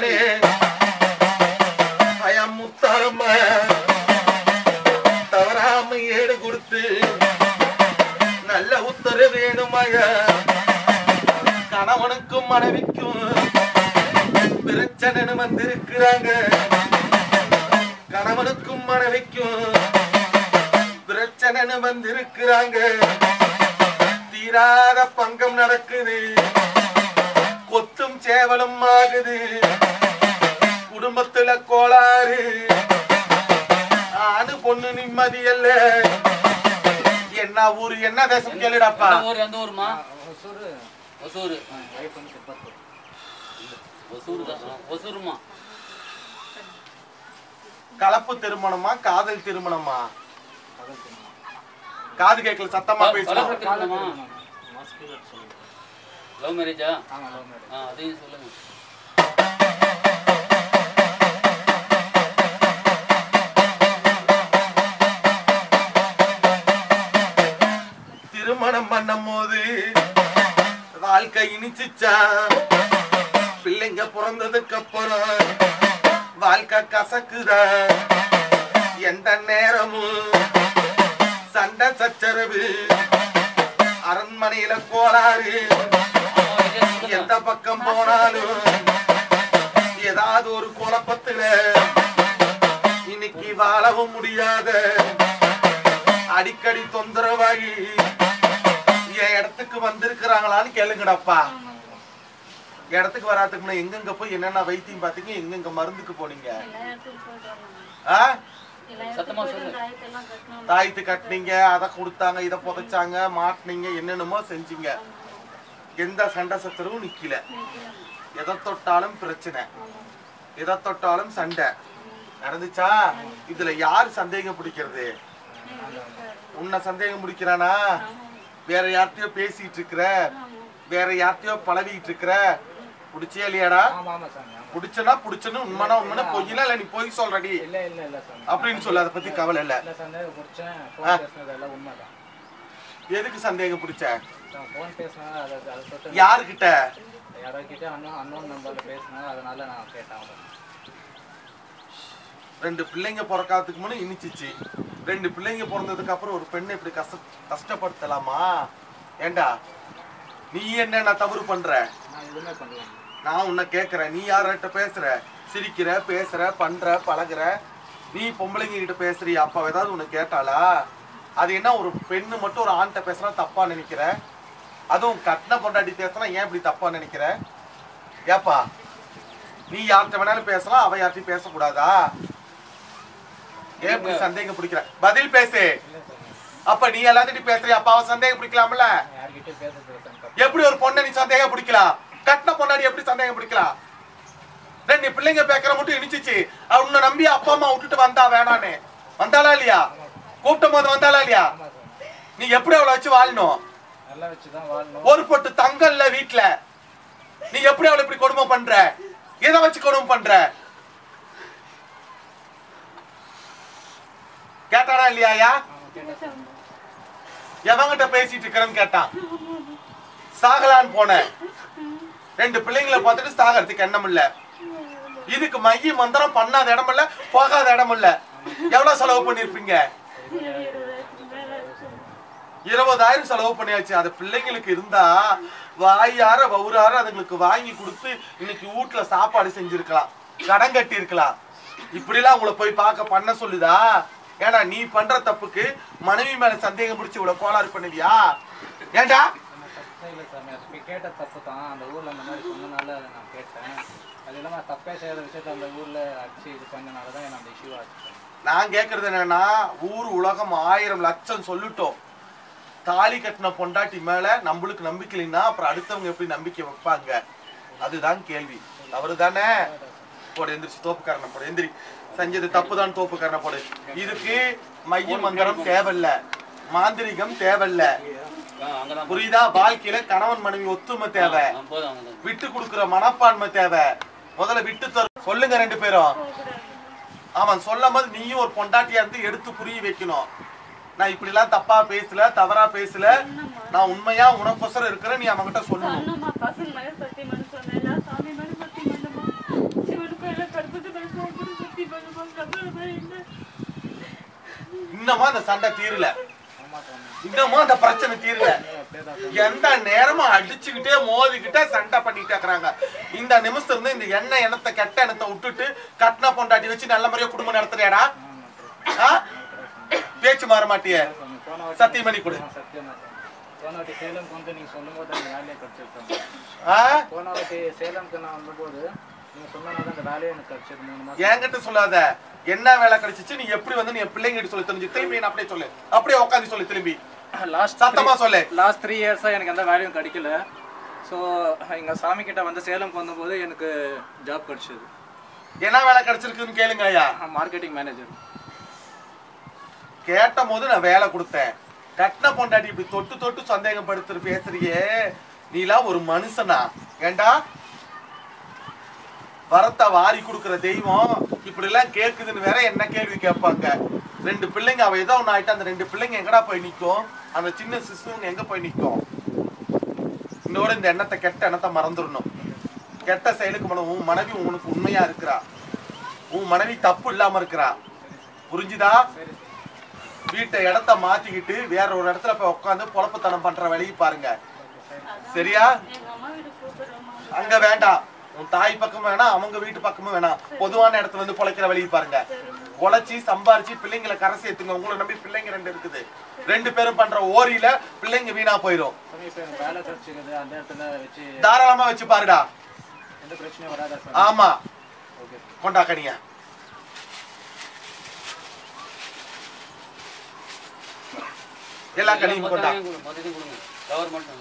தானே அயம் முத்தாரம்ம. தவறாம ஏடு கொடுத்து நல்ல உத்தரவு வேணுமய கணவனுக்கும் மனைவிக்கும் பிரச்சனை வந்திருக்கிறாங்க. கணவனுக்கும் மனைவிக்கும் பிரச்சனை வந்திருக்கிறாங்க. தீராத பங்கம் நடக்குது. கொத்தும் சேவலும் ஆகுது. குடும்பத்துல கோளாறு. ஆணு பொண்ணு நிம்மதி அல்ல என்ன ஊரு என்ன தேசம் கேளுடாப்பா. எந்த ஊர் எந்த ஊருமா ஒசூரு. ஒசூருமா கலப்பு திருமணமா காதல் திருமணமா? காது கேட்கல சத்தமா சொல்லுங்க லவ் மேரேஜா அதையும் சொல்லுங்க. திருமணம் பண்ணும் போது வாழ்க்கை இனிச்சுச்சா? பிள்ளைங்க பிறந்ததுக்கு அப்புறம் வாழ்க்கை கசக்குதா? எந்த நேரமும் சண்டை சச்சரவு அரண்மனையில கோளாறு எந்த பக்கம் போனாலும் ஏதாவது ஒரு குழப்பத்துல இன்னைக்கு வாழவும் முடியாத அடிக்கடி தொந்தரவாகி என் இடத்துக்கு வந்திருக்கிறாங்களான்னு கேளுங்கடாப்பா. இடத்துக்கு வராதுக்கு முன்னாடி எங்கெங்க போய் என்னென்ன வைத்தியம் பார்த்தீங்க எங்கெங்க மருந்துக்கு போனீங்க? ஆ? சத்தமா சொல்லு தாயத்து கட்டினீங்க அதை கொடுத்தாங்க இதை புதைச்சாங்க மாட்டினீங்க என்னென்னமோ செஞ்சீங்க. எந்த சண்டை சச்சரவும் நிக்கல. எதை தொட்டாலும் பிரச்சனை. எதை தொட்டாலும் சண்டை. நடந்துச்சா? இதுல யார் சந்தேகம் பிடிக்கிறது? உன்னை சந்தேகம் பிடிக்கிறானா? வேற யார்கிட்டயோ பேசிட்டு இருக்கிற வேற யார்கிட்டயோ பழகிட்டு இருக்கிற பிடிச்சே இல்லையாடா பிடிச்சனா பிடிச்சன்னு உண்மைனா உண்மைனா பொய்யில இல்ல நீ பொய் சொல்றடி. இல்லை இல்லை இல்லை சாமி அப்படின்னு சொல்லு அதை பத்தி கவலை இல்ல. எதுக்கு சந்தேகம் பிடிச்ச? யாருக்கிட்ட யாரோக்கிட்ட அன்னோன் அன்னோன் நம்பரில் பேசினாங்க அதனால நான் கேட்டேன் ரெண்டு பிள்ளைங்க பிறக்காததுக்கு முன்னே இனிச்சிச்சு. ரெண்டு பிள்ளைங்க பிறந்ததுக்கு அப்புறம் ஒரு பெண்ணை இப்படி கஷ்ட கஷ்டப்படுத்தலாமா? ஏண்டா? நீ தவறு பண்ற? நான் எதுவுமே பண்ணுவேன். நான் உன்னை கேட்கறேன் நீ யார்கிட்ட பேசுற? சிரிக்கிற பேசுற பண்ற பழகுற? நீ பொம்பளைங்க கிட்ட பேசுறியா? அப்பா ஏதாவது உன்னை கேட்டாளா? அது என்ன ஒரு பெண்ணு மட்டும் ஒரு ஆண்கிட்ட பேசுனா தப்பா நினைக்கிற? அதுவும் கட்டின பொண்டாட்டி பேசுனா ஏன் இப்படி தப்பா நினைக்கிற? ஏப்பா நீ யார்கிட்ட வேணாலும் பேசலாம் அவ யார்கிட்டயும் பேசக்கூடாதா? ஏன் சந்தேகம் பிடிக்கிற பதில் பேசு. அப்ப நீ எல்லாத்திட்டையும் பேசுறியா? அப்ப அவ சந்தேகம் பிடிக்கலாம்ல? எப்படி ஒரு பொண்ணை நீ சந்தேகம் பிடிக்கலாம்? கட்டின பொண்ணாடி எப்படி சந்தேகம் பிடிக்கலாம்? ரெண்டு பிள்ளைங்க பேக்கற மட்டும் இனிச்சிச்சு அவ உன்னை நம்பி அப்பா அம்மா விட்டுட்டு வந்தா வேணான்னு. வந்தாளா இல்லையா? கூப்பிட்டும் போது வந்தாளா இல்லையா? நீ எப்படி அவளை வச்சு வாழணும்? ஒரு பொட்டு தங்கல்ல வீட்டுல நீ எப்படி அவளை இப்படி கொடுமை பண்ற? எதை வச்சு கொடுமை பண்ற? ஆமாம் கேட்டேன் எவங்கிட்ட பேசிட்டு இருக்கிறேன்னு கேட்டான் சாகலான்னு போனேன் ரெண்டு பிள்ளைங்களை பார்த்துட்டு சாகறதுக்கு எண்ணம் இல்ல. இதுக்கு மைய மந்திரம் பண்ணாத இடம் இல்ல போகாத இடம் இல்ல. எவ்வளவு செலவு பண்ணிருப்பீங்க இருபதாயிரம் செலவு பண்ணியாச்சு. அது பிள்ளைங்களுக்கு இருந்தா வாயார வவுறார அதுங்களுக்கு வாங்கி கொடுத்து இன்னைக்கு வீட்டுல சாப்பாடு செஞ்சிருக்கலாம். கடன் கட்டி இருக்கலாம் இப்படிலாம் உங்களை போய் பார்க்க பண்ண சொல்லுதா? ஏன்னா நீ பண்ற தப்புக்கு மனைவி மேல சந்தேகம் பிடிச்சி இவ்வளவு கோளாறு பண்ணுவியா? ஏண்டா? கேட்ட தப்பு தான். அந்த ஊரில் அந்த மாதிரி சொன்னனால நான் கேட்டேன். அது இல்லாமல் தப்பே செய்யாத விஷயத்த அந்த ஊரில் அடிச்சு இது பண்ணனால தான் எனக்கு அந்த இஷ்யூ ஆச்சு. நான் கேக்குறது என்னன்னா ஊர் உலகம் ஆயிரம் லட்சம் சொல்லிட்டோம். தாலி கட்டின பொண்டாட்டி மேல நம்மளுக்கு நம்பிக்கை இல்லைன்னா அப்புறம் அடுத்தவங்க எப்படி நம்பிக்கை வைப்பாங்க? அதுதான் கேள்வி. தவறு தானே போடு எந்திரிச்சு தோப்புக்காரனை போடு எந்திரி. செஞ்சது தப்பு தான் தோப்புக்காரனை போடு இதுக்கு மைய மந்திரம் தேவையில்ல. மாந்திரிகம் தேவையில்ல. புரியுதா? வாழ்க்கையில கணவன் மனைவி ஒத்துமை தேவை. விட்டு கொடுக்குற மனப்பான்மை தேவை. முதல்ல விட்டு தரும் சொல்லுங்க ரெண்டு பேரும். அவன் சொல்லும் போது நீயும் ஒரு பொண்டாட்டியா இருந்து எடுத்து புரிய வைக்கணும். நான் இப்படி எல்லாம் தப்பா பேசல தவறா பேசல. நான் உண்மையா உனக்கொசரம் இருக்கிறேன் நீ அவன்கிட்ட சொல்லணும். சொன்னேன். சாமி மேல சத்தியம் பண்ணுமா இன்னமா அந்த சண்டை தீரல. இன்னமும் அந்த பிரச்சனை தீரல. எந்த நேரமும் அடிச்சுக்கிட்டே மோதிக்கிட்டே சண்டை பண்ணிட்டே இருக்கிறாங்க. இந்த நிமிஷம் இருந்து இந்த எண்ணெய் எண்ணத்தை கெட்ட எண்ணத்தை விட்டுட்டு கட்டின பொண்டாட்டி வச்சு நல்ல முறையா குடும்பம் நடத்துறியாடா? ஆ? பேச்சு மாற மாட்டியே. சாமி போன வாட்டி சத்தியம் பண்ணி கொடு. ஆ, சத்தியம் தான் சாமி போன வாட்டி சேலம்க்கு வந்து நீங்க சொல்லும்போது அந்த வேலையை கிடைச்சிருக்காங்க ஆ? போன வாட்டி சேலம்க்கு நான் வந்தபோது நீங்க சொன்னனால அந்த வேலையை எனக்கு மூணு மாசம். என்கிட்ட சொல்லாத. என்ன வேலை கிடைச்சிச்சு? நீ எப்படி வந்து நீ பிள்ளைங்கிட்ட சொல்லி தெரிஞ்சு திரும்பி என்ன அப்படியே சொல்லு. அப்படியே உட்காந்து சொல்லு திரும்பி. லாஸ்ட் சத்தமா சொல்லு. லாஸ்ட் த்ரீ இயர்ஸாக எனக்கு எந்த வேலையும் கிடைக்கல. ஸோ எங்கள் சாமி கிட்ட வந்து சேலம்க்கு வந்தபோது எனக்கு ஜாப் கிடைச்சது. என்ன வேலை கிடைச்சிருக்குன்னு கேளுங்க ஐயா. மார்க்கெட்டிங் மேனேஜர் கேட்ட போது நான் வேலை கொடுத்தேன். கட்டின பொண்டாட்டி இப்படி தொட்டு தொட்டு சந்தேகப்படுத்துற பேசுறியே. நீலாம் ஒரு மனுஷனா. ஏண்டா? வரத்தை வாரி கொடுக்குற தெய்வம். இப்படி எல்லாம் கேக்குதுன்னு வேற என்ன கேள்வி கேட்பாங்க? ரெண்டு பிள்ளைங்க அவ ஏதோ ஒண்ணு ஆயிட்டா அந்த ரெண்டு பிள்ளைங்க எங்கடா போய் நிற்கும் அந்த சின்ன சிசுங்க எங்க போய் நிற்கும் இன்னோட இந்த எண்ணத்தை கெட்ட எண்ணத்தை மறந்துடணும். கெட்ட செயலுக்கு மனம் உன் மனைவி உனக்கு உண்மையா இருக்கிறா. உன் மனைவி தப்பு இல்லாம இருக்கிறா. புரிஞ்சுதா? வீட்டை இடத்த மாத்திக்கிட்டு வேற ஒரு இடத்துல போய் உட்காந்து பொழப்புத்தனம் பண்ற வேலையை பாருங்க. சரியா? அங்க வேண்டாம். உன் தாய் பக்கம் வேணாம் அவங்க வீட்டு பக்கமும் வேணாம் பொதுவான இடத்துல வந்து பொழைக்கிற வழியை பாருங்க. உழைச்சி சம்பாரிச்சு பிள்ளைங்களை கரை சேர்த்துங்க. உங்களை நம்பி பிள்ளைங்க ரெண்டு இருக்குது. ரெண்டு பேரும் பண்ற ஓரியில பிள்ளைங்க வீணா போயிடும் தாராளமா வச்சு பாருடா. ஆமா. கொண்டா கனியா எல்லா கனியும் கொண்டா. கவர்மெண்ட்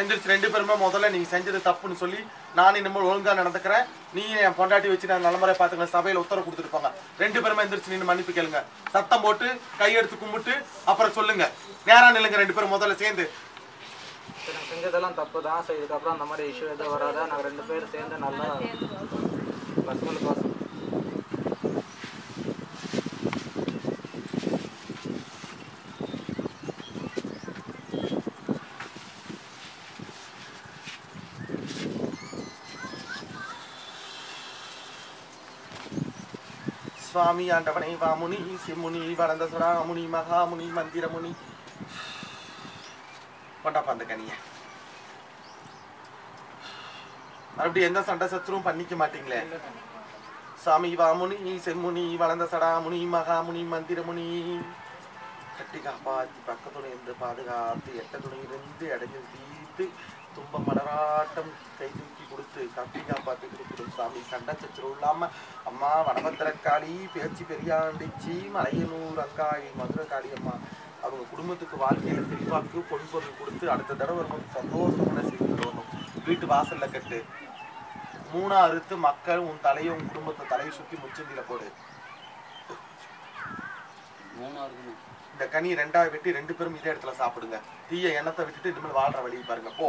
எந்திரிச்சு ரெண்டு பேருமே முதல்ல நீங்க செஞ்சது தப்புன்னு சொல்லி நான் இனிமேல் ஒழுங்காக நடந்துக்கிறேன். நீ என் பொண்டாட்டி வச்சு நான் நல்ல பார்த்துக்கலாம் சபையில் உத்தரவு கொடுத்துட்டு போங்க ரெண்டு பேருமே எந்திரிச்சு நின்று மன்னிப்பு கேளுங்க. சத்தம் போட்டு கையெடுத்து கும்பிட்டு அப்புறம் சொல்லுங்க. நேரம் நில்லுங்க ரெண்டு பேரும் முதல்ல சேர்ந்து. நான் செஞ்சதெல்லாம் தப்பு தான் ஸோ இதுக்கப்புறம் அந்த மாதிரி இஷ்யூ எதுவும் வராதா? நாங்கள் ரெண்டு பேரும் சேர்ந்து நல்லா பர்சனல் சுவாமி ஆண்டவனை வாமுனி சிம்முனி வளர்ந்த சுடாமுனி மகாமுனி மந்திரமுனி கொண்டாப்பா அந்த கனிய. மறுபடியும் எந்த சண்டை சத்துரும் பண்ணிக்க மாட்டீங்களே? சாமி வாமுனி செம்முனி வளர்ந்த சடாமுனி மகாமுனி மந்திரமுனி கட்டி காப்பாத்தி பக்கத்துணை இருந்து பாதுகாத்து எட்ட துணையிலிருந்து அடைஞ்சு தீர்த்து துன்ப மலராட்டம் கை தூக்கி கொடுத்து கட்டி காப்பாத்தி கொடுத்துடும் சாமி சண்டை சச்சரவு இல்லாம அம்மா வடபத்திரக்காளி பேச்சு பெரியாண்டிச்சி மலையனூர் அங்காளி மதுரை காளி அம்மா. அவங்க குடும்பத்துக்கு வாழ்க்கையில செல்வாக்கு பொன் பொருள் கொடுத்து அடுத்த தடவை வரும்போது சந்தோஷமான செய்தி தோணும் வீட்டு வாசல்ல கட்டு. மூணா அறுத்து மக்கள் உன் தலையை உன் குடும்பத்தை தலையை சுத்தி முச்சந்தில போடு. இந்த கனி ரெண்டா வெட்டி ரெண்டு பேரும் இதே இடத்துல சாப்பிடுங்க. தீய எண்ணத்தை விட்டுட்டு இனிமேல் வாழ்ற வழியை பாருங்க. போ.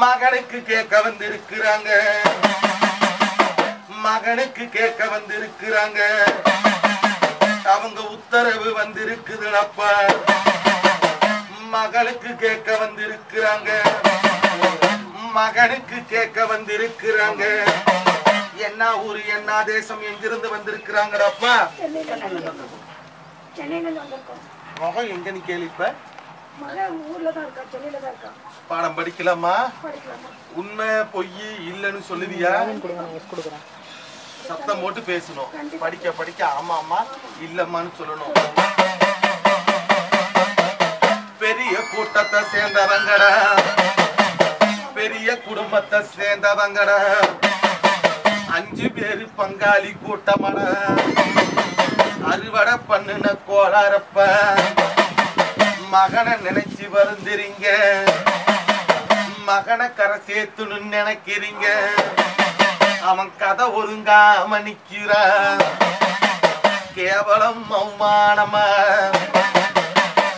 மகனுக்கு கேட்க வந்திருக்கிறாங்க. மகனுக்கு கேட்க வந்திருக்கிறாங்க. அவங்க உத்தரவு வந்திருக்குதுனப்பா. மகளுக்கு கேட்க வந்திருக்கிறாங்க. மகனுக்கு கேட்க வந்திருக்கிறாங்க. என்ன ஊரு என்ன தேசம் எங்கிருந்து வந்திருக்கிறாங்கடாப்பா? சென்னையில இருந்து வந்திருக்கோம். முகம் எங்க நீ கேள்வி இப்ப. மகன் ஊர்ல தான் இருக்கா சென்னையில தான் இருக்கா பாடம் படிக்கலாமா? உண்மை பொய் இல்லைன்னு சொல்லுவியா சத்தம் போட்டு பேசணும். படிக்க படிக்க ஆமா ஆமா இல்லம்மான்னு சொல்லணும். பெரிய கூட்டத்தை சேர்ந்தவங்கடா. பெரிய குடும்பத்தை சேர்ந்தவங்கடா. அஞ்சு பேரு பங்காளி கூட்டமடா. அறுவடை பண்ணுன கோளாரப்ப மகனை நினைச்சு வருந்துறீங்க மகனை கரை சேர்த்துன்னு நினைக்கிறீங்க அவன் கதை ஒருங்காம நிக்கிறான் கேவலம் அவமானமா.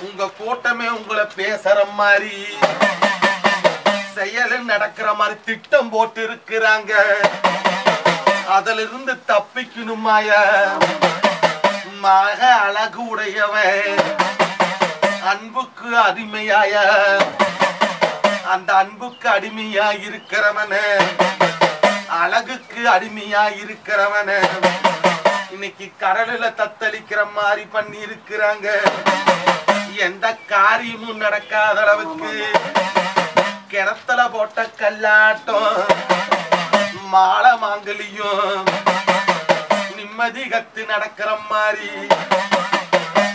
உங்க கூட்டமே உங்களை பேசுற மாதிரி. செயலு நடக்கிற மாதிரி திட்டம் போட்டு இருக்கிறாங்க அதுல இருந்து தப்பிக்கணுமாய? மக அழகு உடையவன். அன்புக்கு அடிமையாய. அந்த அன்புக்கு அடிமையா இருக்கிறவன. அழகுக்கு அடிமையா இருக்கிறவன. இன்னைக்கு கடலுல தத்தளிக்கிற மாதிரி பண்ணி இருக்கிறாங்க எந்த காரியமும் நடக்காத அளவுக்கு கிணத்துல போட்ட கல்லாட்டம் மாலை மாங்கலியும் நிம்மதி கத்து நடக்கிற மாதிரி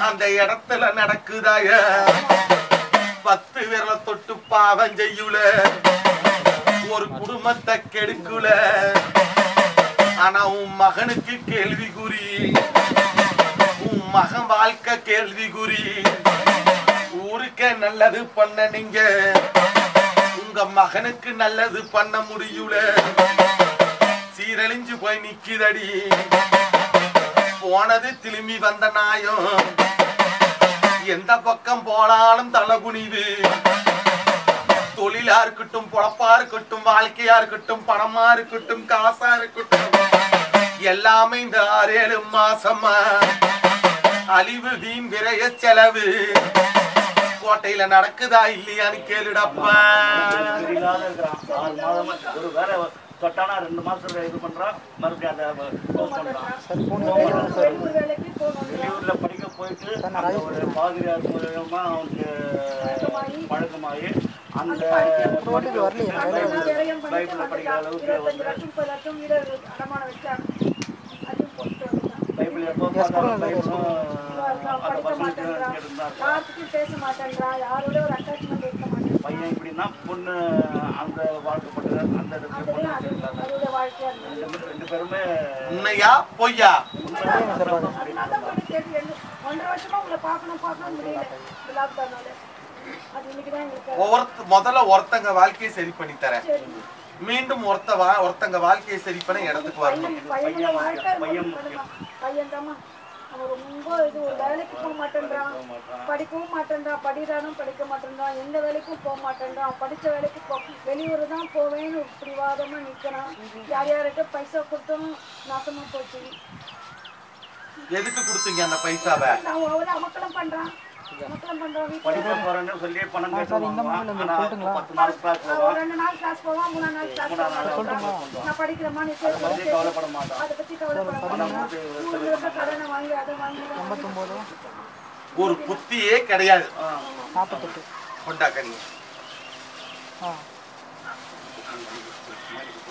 அந்த இடத்துல நடக்குதாய? பத்து விரல தொட்டு பாவம் செய்யுல ஒரு குடும்பத்தை கெடுக்குல ஆனா உன் மகனுக்கு கேள்விக்குறி உன் மகன் வாழ்க்கை கேள்விக்குறி ஊருக்கே நல்லது பண்ண நீங்க உங்க மகனுக்கு நல்லது பண்ண முடியல சீரழிஞ்சு போய் நிக்குதடி. போனது திரும்பி வந்த நாயம் எந்த பக்கம் போனாலும் தலை குனிவு தொழிலா இருக்கட்டும் பொழப்பா இருக்கட்டும் வாழ்க்கையா இருக்கட்டும் பணமா இருக்கட்டும் காசா இருக்கட்டும் எல்லாமே இந்த ஆறு ஏழு மாசமா. அழிவு வீண் விரைய செலவு. கோட்டையில நடக்குதா இல்லையான்னு கேளுடப்பா. தொட்டானா ரெண்டு மாசத்துல இது பண்றான் மறுபடியும் அதை வெளியூர்ல போயிட்டு அந்த ஒரு பாதிரியார் மூலியமா அவனுக்கு பழக்கமாகி அந்த பைபிள்ல படிக்கிற அளவுக்கு பைபிள் எப்போ பார்த்தாலும் பைபிளும் அந்த பசங்களுக்கு யாருக்கிட்டையும் பேச மாட்டேங்கிறான் யாரோட ஒரு அட்டாச்மெண்ட் இருக்க பையன் எப்படின்னா பொண்ணு அந்த வாழ்க்கப்பட்டது அந்த இடத்துல பொண்ணு ரெண்டு பேரும் உண்மையா பொய்யா? ஒவ்வொருத்த முதல்ல ஒருத்தங்க வாழ்க்கையை சரி பண்ணி தரேன் மீண்டும் ஒருத்த ஒருத்தங்க வாழ்க்கையை சரி பண்ண இடத்துக்கு வரணும். பையன் பையன் ரொம்ப இது ஒரு வேலைக்கு போக மாட்டேன்றான் படிக்கவும் மாட்டேன்றான் படிக்கிறானும் படிக்க மாட்டேன்றான் எந்த வேலைக்கும் போக மாட்டேன்றான் அவன் படிச்ச வேலைக்கு போ வெளியூர் தான் போவேன்னு பிடிவாதமா நிக்கிறான். யார் யார்கிட்ட பைசா கொடுத்தும் நாசமா போச்சு. எதுக்கு கொடுத்தீங்க அந்த பைசாவை? நான் அவளை அமக்கலம் வீட்டுல படிக்க போறேன்னு சொல்லி பணம் கேட்டு வாங்குவான் ஆனா பத்து நாள் கிளாஸ் அவன் போவான் ரெண்டு நாள் கிளாஸ் போவான் மூணாம் நாள் கிளாஸ் போவான் நான் படிக்கிறேம்மா நீ அதை பத்தி சேர்த்து கவலைப்பட மாட்டான் அதை பத்தி கவலைப்பட மாட்டான் மூணு வருஷம் கடனை வாங்கி அதை வாங்கி ஒரு புத்தியே கிடையாது. நாற்பத்தெட்டு. கொண்டாக்க நீ. ஆ.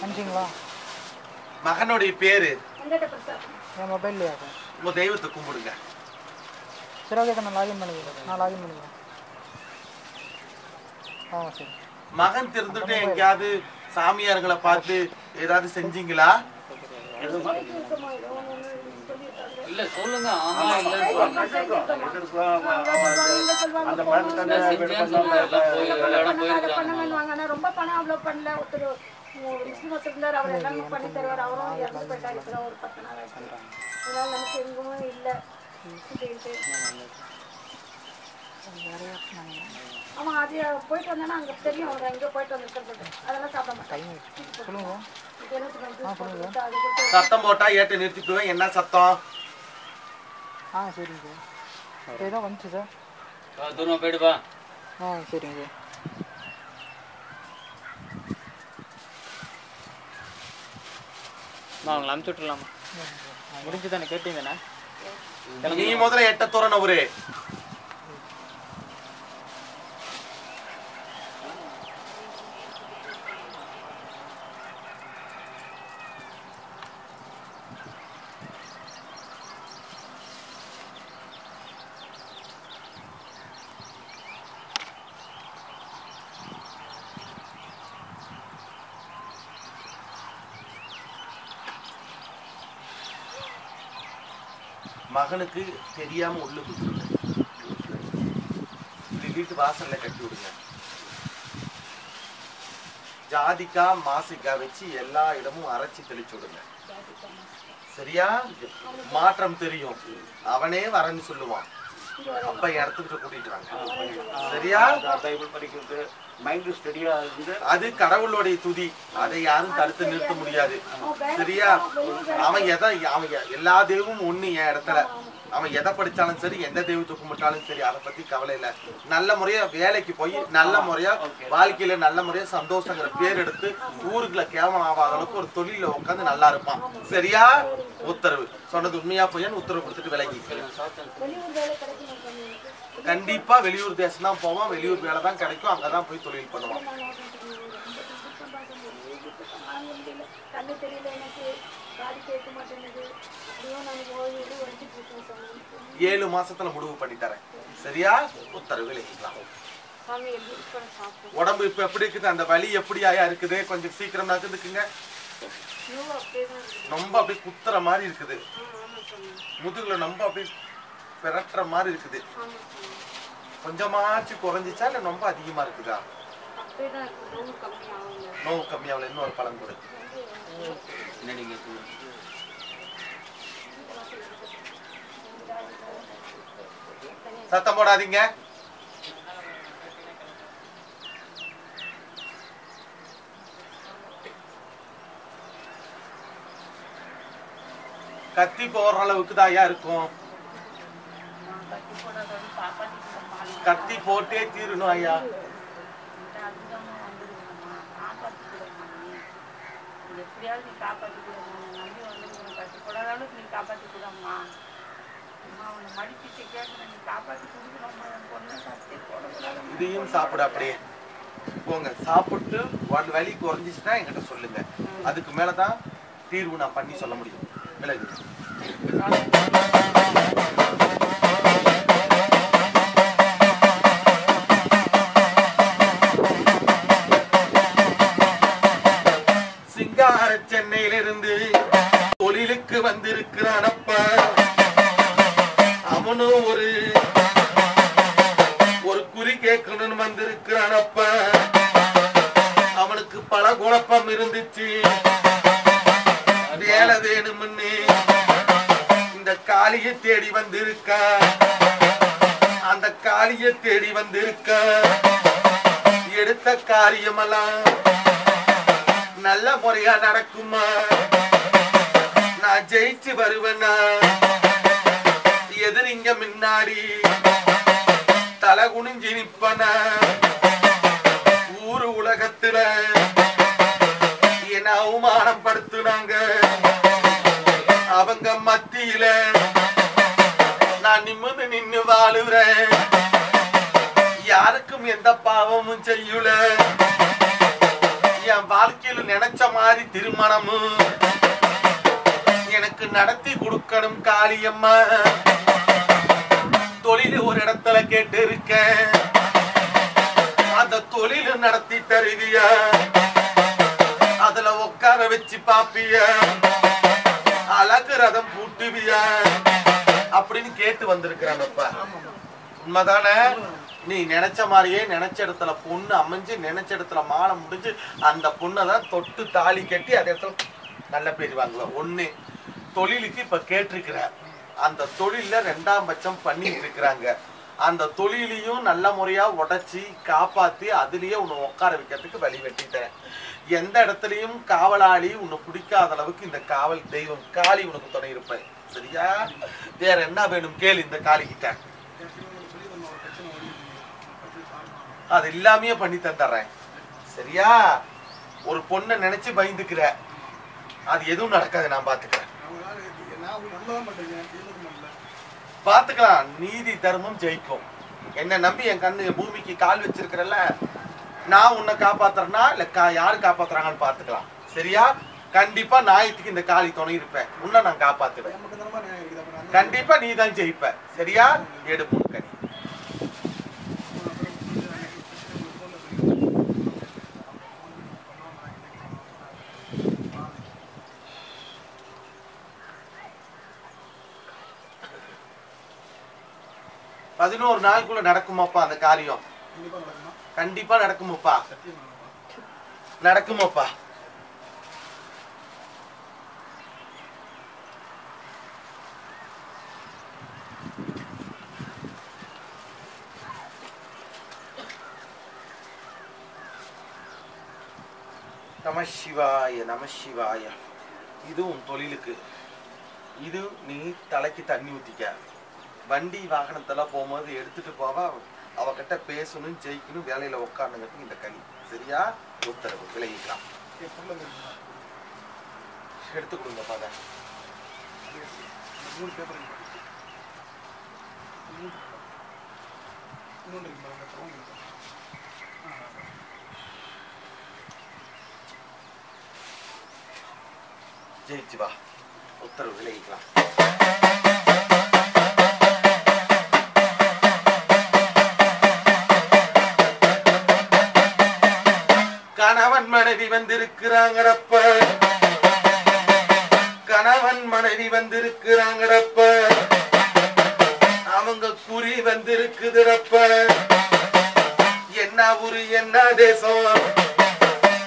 அஞ்சுங்களா? மகனுடைய பேரு? என் மொபைல்லையா இருக்கும் உங்க தெய்வத்தை கும்பிடுங்க. சரி ஓகே நான் லாகின் பண்ணிக்கிறேன் நான் லாகின் பண்ணிக்கிறேன் ஆ சரி. மகன் திருந்துட்டு எங்கேயாவது சாமியாருங்களை பார்த்து ஏதாவது செஞ்சீங்களா? இல்ல சொல்லுங்க. ஆமா ஆனா ரொம்ப பணம் அவ்வளவு பண்ணல. ஒருத்தர் முஸ்லிம் இருந்தார் அவர் எல்லாமே பண்ணி தருவார். அவரும் இறந்து போயிட்டாரு. இப்பதான் ஒரு பத்து நாள் ஆச்சு. அதனால நமக்கு எங்கும் இல்லை. அப்படின்ட்டு ஆமா அது போயிட்டு வந்தேன்னா அங்க தெரியும் அவர் எங்க போயிட்டு வந்துருக்கிறது அதெல்லாம் சாப்பிட மாட்டேன் சத்தம் போட்டா ஏட்டு நிறுத்திக்குவேன். என்ன சத்தம்? ஆ சரிங்க சார். ஏதோ வந்துச்சு சார். வா, தூரமா போயிடுப்பா ஆ சரிங்க சார். நான் அவங்களை அனுப்பிச்சு விட்டுலாமா முடிஞ்சு தானே கேட்டீங்கண்ணே நீ முதல்ல எட்ட தோறன மகனுக்கு தெரியாம உள்ள குத்துருங்க வீட்டு வாசல்ல கட்டி விடுங்க. ஜாதிக்கா மாசிக்கா வச்சு எல்லா இடமும் அரைச்சி தெளிச்சு விடுங்க. சரியா? மாற்றம் தெரியும். அவனே வரன்னு சொல்லுவான். அப்ப இடத்துக்கு கூட்டிட்டு வாங்க. சரியா? பைபிள் படிக்கிறது மைண்ட் ஸ்டடியா இருந்து அது கடவுளுடைய துதி. அதை யாரும் தடுத்து நிறுத்த முடியாது. சரியா? அவன் எதை அவன் எல்லா தெய்வமும் ஒண்ணு என் இடத்துல. அவன் எதை படிச்சாலும் சரி எந்த தெய்வத்தை கும்பிட்டாலும் சரி அதை பத்தி கவலை இல்ல. நல்ல முறையா வேலைக்கு போய் நல்ல முறையா வாழ்க்கையில நல்ல முறையா சந்தோஷங்கிற பேர் எடுத்து ஊருக்குள்ள கேவலம் ஆகாத அளவுக்கு ஒரு தொழில உட்காந்து நல்லா இருப்பான். சரியா? உத்தரவு. சொன்னது உண்மையா பொய்யான்னு உத்தரவு கொடுத்துட்டு விலகி. வெளியூர் வேலை கிடைக்கும் சாமி எனக்கு கண்டிப்பா வெளியூர் தேசம் தான் போவான் வெளியூர் வேலை தான் கிடைக்கும் அங்கதான் போய் தொழில் பண்ணுவான் கண்ணு தெரியல எனக்கு காது கேட்க மாட்டேங்குது அப்படியும் நான் ஓய்வு வச்சுட்டு இருக்கேன் சாமி ஏழு மாசத்துல முடிவு பண்ணி தரேன். சரியா? உத்தரவு சாப்பிட்டு உடம்பு இப்ப எப்படி இருக்குது? அந்த வலி எப்படி ஆயா இருக்குது? கொஞ்சம் சீக்கிரம் இருக்குது. ரொம்ப அப்படியே குத்துற மாதிரி இருக்குது. முதுகுல ரொம்ப அப்படியே பிரட்டுற மாதிரி இருக்குது. கொஞ்சமாச்சும் குறைஞ்சிச்சா இல்ல ரொம்ப அதிகமா இருக்குதா? நோவு கம்மி ஆகல நோவு கம்மியாகல. இன்னொரு பழம் கொடு என்னடி கேக்குது? சத்தம் போடாதீங்க. கத்தி போடுற அளவுக்கு தாயா இருக்கும். கத்தி போட்டே தீரணும் ஐயா. எப்படியாவது நீ காப்பாற்றி கொடுமா நம்பி வந்து கத்தி கஷ்டப்படாத அளவுக்கு நீ காப்பாற்றி கொடும்மா அம்மா மடிப்பிச்சு நீ காப்பாற்றி பொண்ணை போடக்கூடாது. இதையும் சாப்பிட அப்படியே. போங்க. சாப்பிட்டு ஒன் வலி குறைஞ்சிச்சுன்னா என்கிட்ட சொல்லுங்க. அதுக்கு மேலதான் தீர்வு நான் பண்ணி சொல்ல முடியும். விலகு. சிங்கார எனக்கு நடத்தி கொடுக்கணும் காளியம்மா. தொழில் ஒரு இடத்துல கேட்டு இருக்கேன் அந்த தொழில் நடத்தி தருவியா? அதுல உட்கார வச்சு பாப்பிய? அழகு ரதம் பூட்டுவிய? அப்படின்னு கேட்டு வந்திருக்கிறானப்பா உண்மைதானே? நீ நினைச்ச மாதிரியே நினைச்ச இடத்துல பொண்ணு அமைஞ்சு நினைச்ச இடத்துல மாலை முடிஞ்சு அந்த பொண்ணை தான் தொட்டு தாலி கட்டி அந்த இடத்துல நல்ல பேர் வாங்குவேன் ஒண்ணு தொழிலுக்கு இப்ப கேட்டிருக்கிறார். அந்த தொழில ரெண்டாம் பட்சம் பண்ணிட்டு இருக்கிறாங்க. அந்த தொழிலையும் நல்ல முறையா உடைச்சி காப்பாத்தி அதுலயே உன்னை உட்கார வைக்கிறதுக்கு வழி வெட்டிட்டேன். எந்த இடத்துலயும் காவலாளி உன்னை பிடிக்காத அளவுக்கு இந்த காவல் தெய்வம் காளி உனக்கு துணை இருப்பேன் சரியா? வேற என்ன வேணும் கேளு இந்த காளி கிட்ட. அது எல்லாமே பண்ணி தந்துடுறேன். சரியா? ஒரு பொண்ணை நினைச்சு பயந்துக்கிற. அது எதுவும் நடக்காது நான் பாத்துக்கிறேன். பாத்துக்கலாம். நீதி தர்மம் ஜெயிக்கும். என்ன நம்பி என் கண்ணு பூமிக்கு கால் வச்சிருக்கிறல்ல நான் உன்னை காப்பாத்துறேன்னா இல்ல யாரு காப்பாத்துறாங்கன்னு பாத்துக்கலாம். சரியா? கண்டிப்பா நாயத்துக்கு இந்த காளி துணை இருப்பேன். உன்னை நான் காப்பாத்துவேன். கண்டிப்பா நீ தான் ஜெயிப்ப. சரியா? எடு மூணு கனி பதினோரு நாளுக்குள்ள நடக்குமாப்பா அந்த காரியம்? கண்டிப்பா நடக்குமாப்பா. நடக்குமாப்பா. நம சிவாய நம சிவாய. இது உன் தொழிலுக்கு. இது நீ தலைக்கு தண்ணி ஊத்திக்க. வண்டி வாகனத்தெல்லாம் போகும்போது எடுத்துட்டு போவா. அவகிட்ட பேசணும் ஜெயிக்கணும் வேலையில உட்காந்துங்கிறது இந்த கனி சரியா? உத்தரவு. விலகிக்கலாம். எடுத்துக்கொள்ளுங்க பாத மூணு பேப்பர். ஜெயிச்சு வா. உத்தரவு. விலகிக்கலாம். கணவன் மனைவி வந்திருக்கிறாங்கடப்ப. கணவன் மனைவி வந்திருக்கிறாங்கடப்ப. அவங்க குறி வந்திருக்குதுடப்ப. என்ன ஊரு என்ன தேசம்?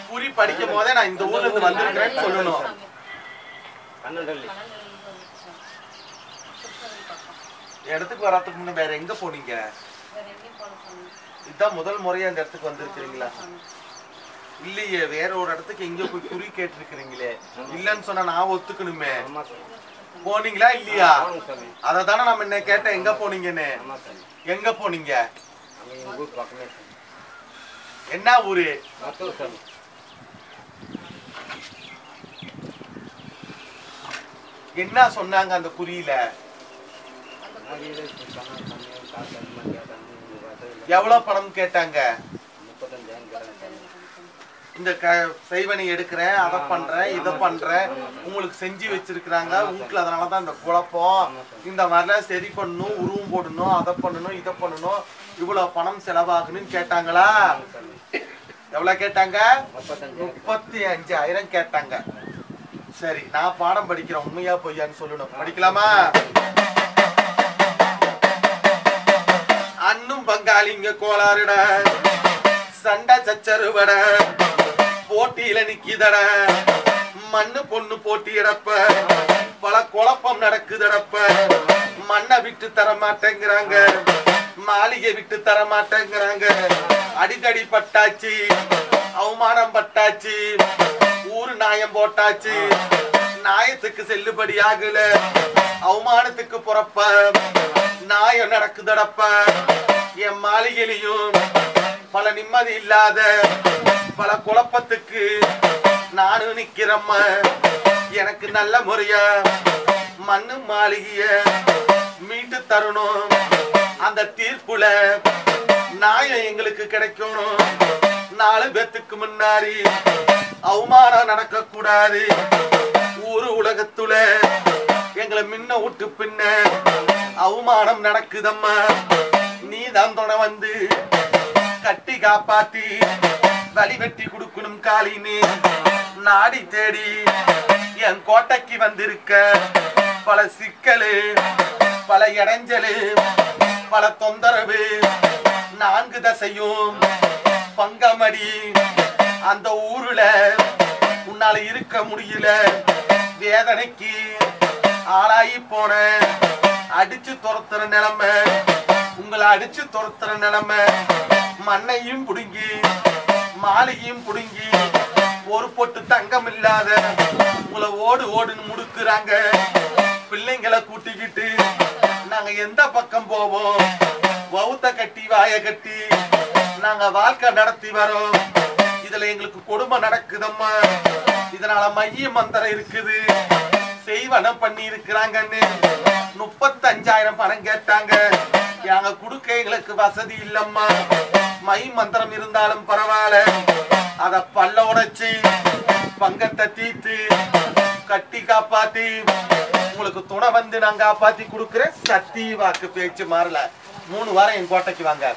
குறி படிக்கும் போதே நான் இந்த ஊர்ல இருந்து வந்திருக்கிறேன்னு சொல்லணும். இடத்துக்கு வராதுக்கு முன்ன வேற எங்க போனீங்க? இதான் முதல் முறையா இந்த இடத்துக்கு வந்திருக்கிறீங்களா? இல்லையே வேற ஒரு இடத்துக்கு எங்க போய் குறி கேட்டிருக்கிறீங்களே. இல்லன்னு சொன்னா நான் ஒத்துக்கணுமே. போனீங்களா இல்லையா? அத தானே நம்ம என்ன கேட்டேன். எங்க போனீங்கன்னு? எங்க போனீங்க? என்ன ஊரு? என்ன சொன்னாங்க அந்த குறியில? எவ்வளவு பணம் கேட்டாங்க? இந்த க செய்வனை எடுக்கிறேன் அதை பண்றேன் இதை பண்றேன். உங்களுக்கு செஞ்சு வச்சிருக்கிறாங்க. வீட்டுல அதனாலதான் இந்த குழப்பம். இந்த மாதிரிலாம் சரி பண்ணணும் உருவம் போடணும் அதை பண்ணணும் இதை பண்ணணும். இவ்வளவு பணம் செலவாகணும்னு கேட்டாங்களா? எவ்வளவு கேட்டாங்க? முப்பத்தி அஞ்சாயிரம் கேட்டாங்க. சரி நான் பாடம் படிக்கிறேன். உண்மையா பொய்யான்னு சொல்லணும். படிக்கலாமா? அண்ணும் பங்காளிங்க கோளாறுட சண்டை சச்சருவட போட்டியில நிக்கிதட. மண்ணு பொண்ணு போட்டியிடப்ப. பல குழப்பம் நடக்குதடப்ப. மண்ணை விட்டு தர மாட்டேங்கிறாங்க. மாளிகை விட்டு தர மாட்டேங்கிறாங்க. அடிக்கடி பட்டாச்சு. அவமானம் பட்டாச்சு. ஊரு நாயம் போட்டாச்சு. நாயத்துக்கு செல்லுபடி ஆகல. அவமானத்துக்கு புறப்ப. நாயம் நடக்குதடப்ப. என் மாளிகையிலையும் பல நிம்மதி இல்லாத பல குழப்பத்துக்கு நானும் நிக்கிறம்ம. எனக்கு நல்ல முறையா மண்ணு மாளிகைய மீட்டு தரணும். அந்த தீர்ப்புல நியாயம் எங்களுக்கு கிடைக்கணும். நாலு பேத்துக்கு முன்னாடி அவமானம் நடக்க கூடாது ஊரு உலகத்துல எங்களை முன்ன விட்டு பின்ன அவமானம் நடக்குதம்மா. நீ தான் துணை வந்து கட்டி காப்பாத்தி வழி வெட்டி கொடுக்கணும் காலினே நாடி தேடி என் கோட்டைக்கு வந்திருக்க பல சிக்கலு பல இடைஞ்சலு பல தொந்தரவு. நான்கு தசையும் பங்கமடி. அந்த ஊருல உன்னால இருக்க முடியல. வேதனைக்கு ஆளாகி போன அடிச்சு துரத்துற நிலைமை உங்களை அடிச்சு துரத்துற நிலைமை மண்ணையும் பிடுங்கி மாலையும் புடுங்கி ஒரு பொட்டு தங்கம் இல்லாத உங்களை ஓடு ஓடுன்னு முடுக்குறாங்க. பிள்ளைங்களை கூட்டிக்கிட்டு நாங்க எந்த பக்கம் போவோம்? வௌத்த கட்டி வாய கட்டி நாங்க வாழ்க்கை நடத்தி வரோம். இதுல எங்களுக்கு கொடுமை நடக்குதம்மா. இதனால மைய மந்திரம் இருக்குது. செய்வனம் பண்ணி இருக்கிறாங்கன்னு முப்பத்தஞ்சாயிரம் பணம் கேட்டாங்க. யாங்க குடுக்க எங்களுக்கு வசதி இல்லம்மா. மை மந்திரம் இருந்தாலும் பரவாயில்ல. அத பல்ல உடைச்சு பங்கத்தை தீத்து கட்டி காப்பாத்தி உங்களுக்கு துணை வந்து நான் காப்பாத்தி கொடுக்குறேன். சத்தி வாக்கு பேச்சு மாறல. மூணு வாரம் என் கோட்டைக்கு வாங்க.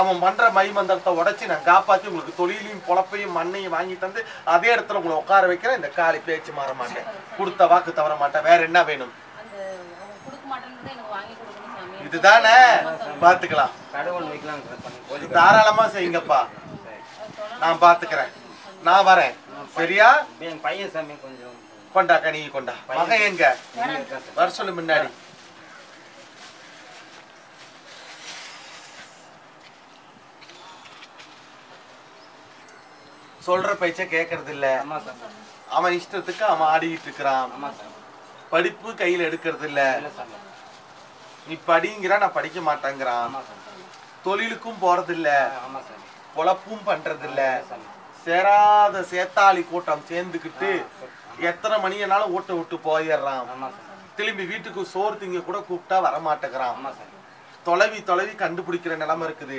அவன் பண்ற மை மந்திரத்தை உடைச்சு நான் காப்பாத்தி உங்களுக்கு தொழிலையும் பொழப்பையும் மண்ணையும் வாங்கி தந்து அதே இடத்துல உங்களை உட்கார வைக்கிறேன். இந்த காலி பேச்சு மாற மாட்டேன். கொடுத்த வாக்கு தவற மாட்டேன். வேற என்ன வேணும் அந்த அவங்க கொடுக்க மாட்டேன்னு எனக்கு வாங்கி கொடுக்கணும் சாமி இதுதானே? பாத்துக்கலாம் தாராளமா செய்யுங்கப்பா. நான் பாத்துக்கிறேன் நான் வரேன். சரியா? என் பையன் சாமி கொஞ்சம் கொண்டாக்கா நீ கொண்டா. மகன் எங்க? வர சொல்லு முன்னாடி. சொல்ற பேச்ச கேக்குறது இல்ல அவன் இஷ்டத்துக்கு அவன் ஆடிட்டு இருக்கிறான். படிப்பு கையில எடுக்கிறது இல்ல நீ படிங்கிற நான் படிக்க மாட்டேங்கிறான். தொழிலுக்கும் போறதில்ல. பொழப்பும் பண்றதில்ல. சேராத சேத்தாளி கூட்டம் சேர்ந்துக்கிட்டு எத்தனை மணியனாலும் ஊட்ட விட்டு போயிடுறான். திரும்பி வீட்டுக்கு சோறு திங்க கூட கூப்பிட்டா வரமாட்டேங்கிறான். தொலைவி தொலைவி கண்டுபிடிக்கிற நிலைமை இருக்குது.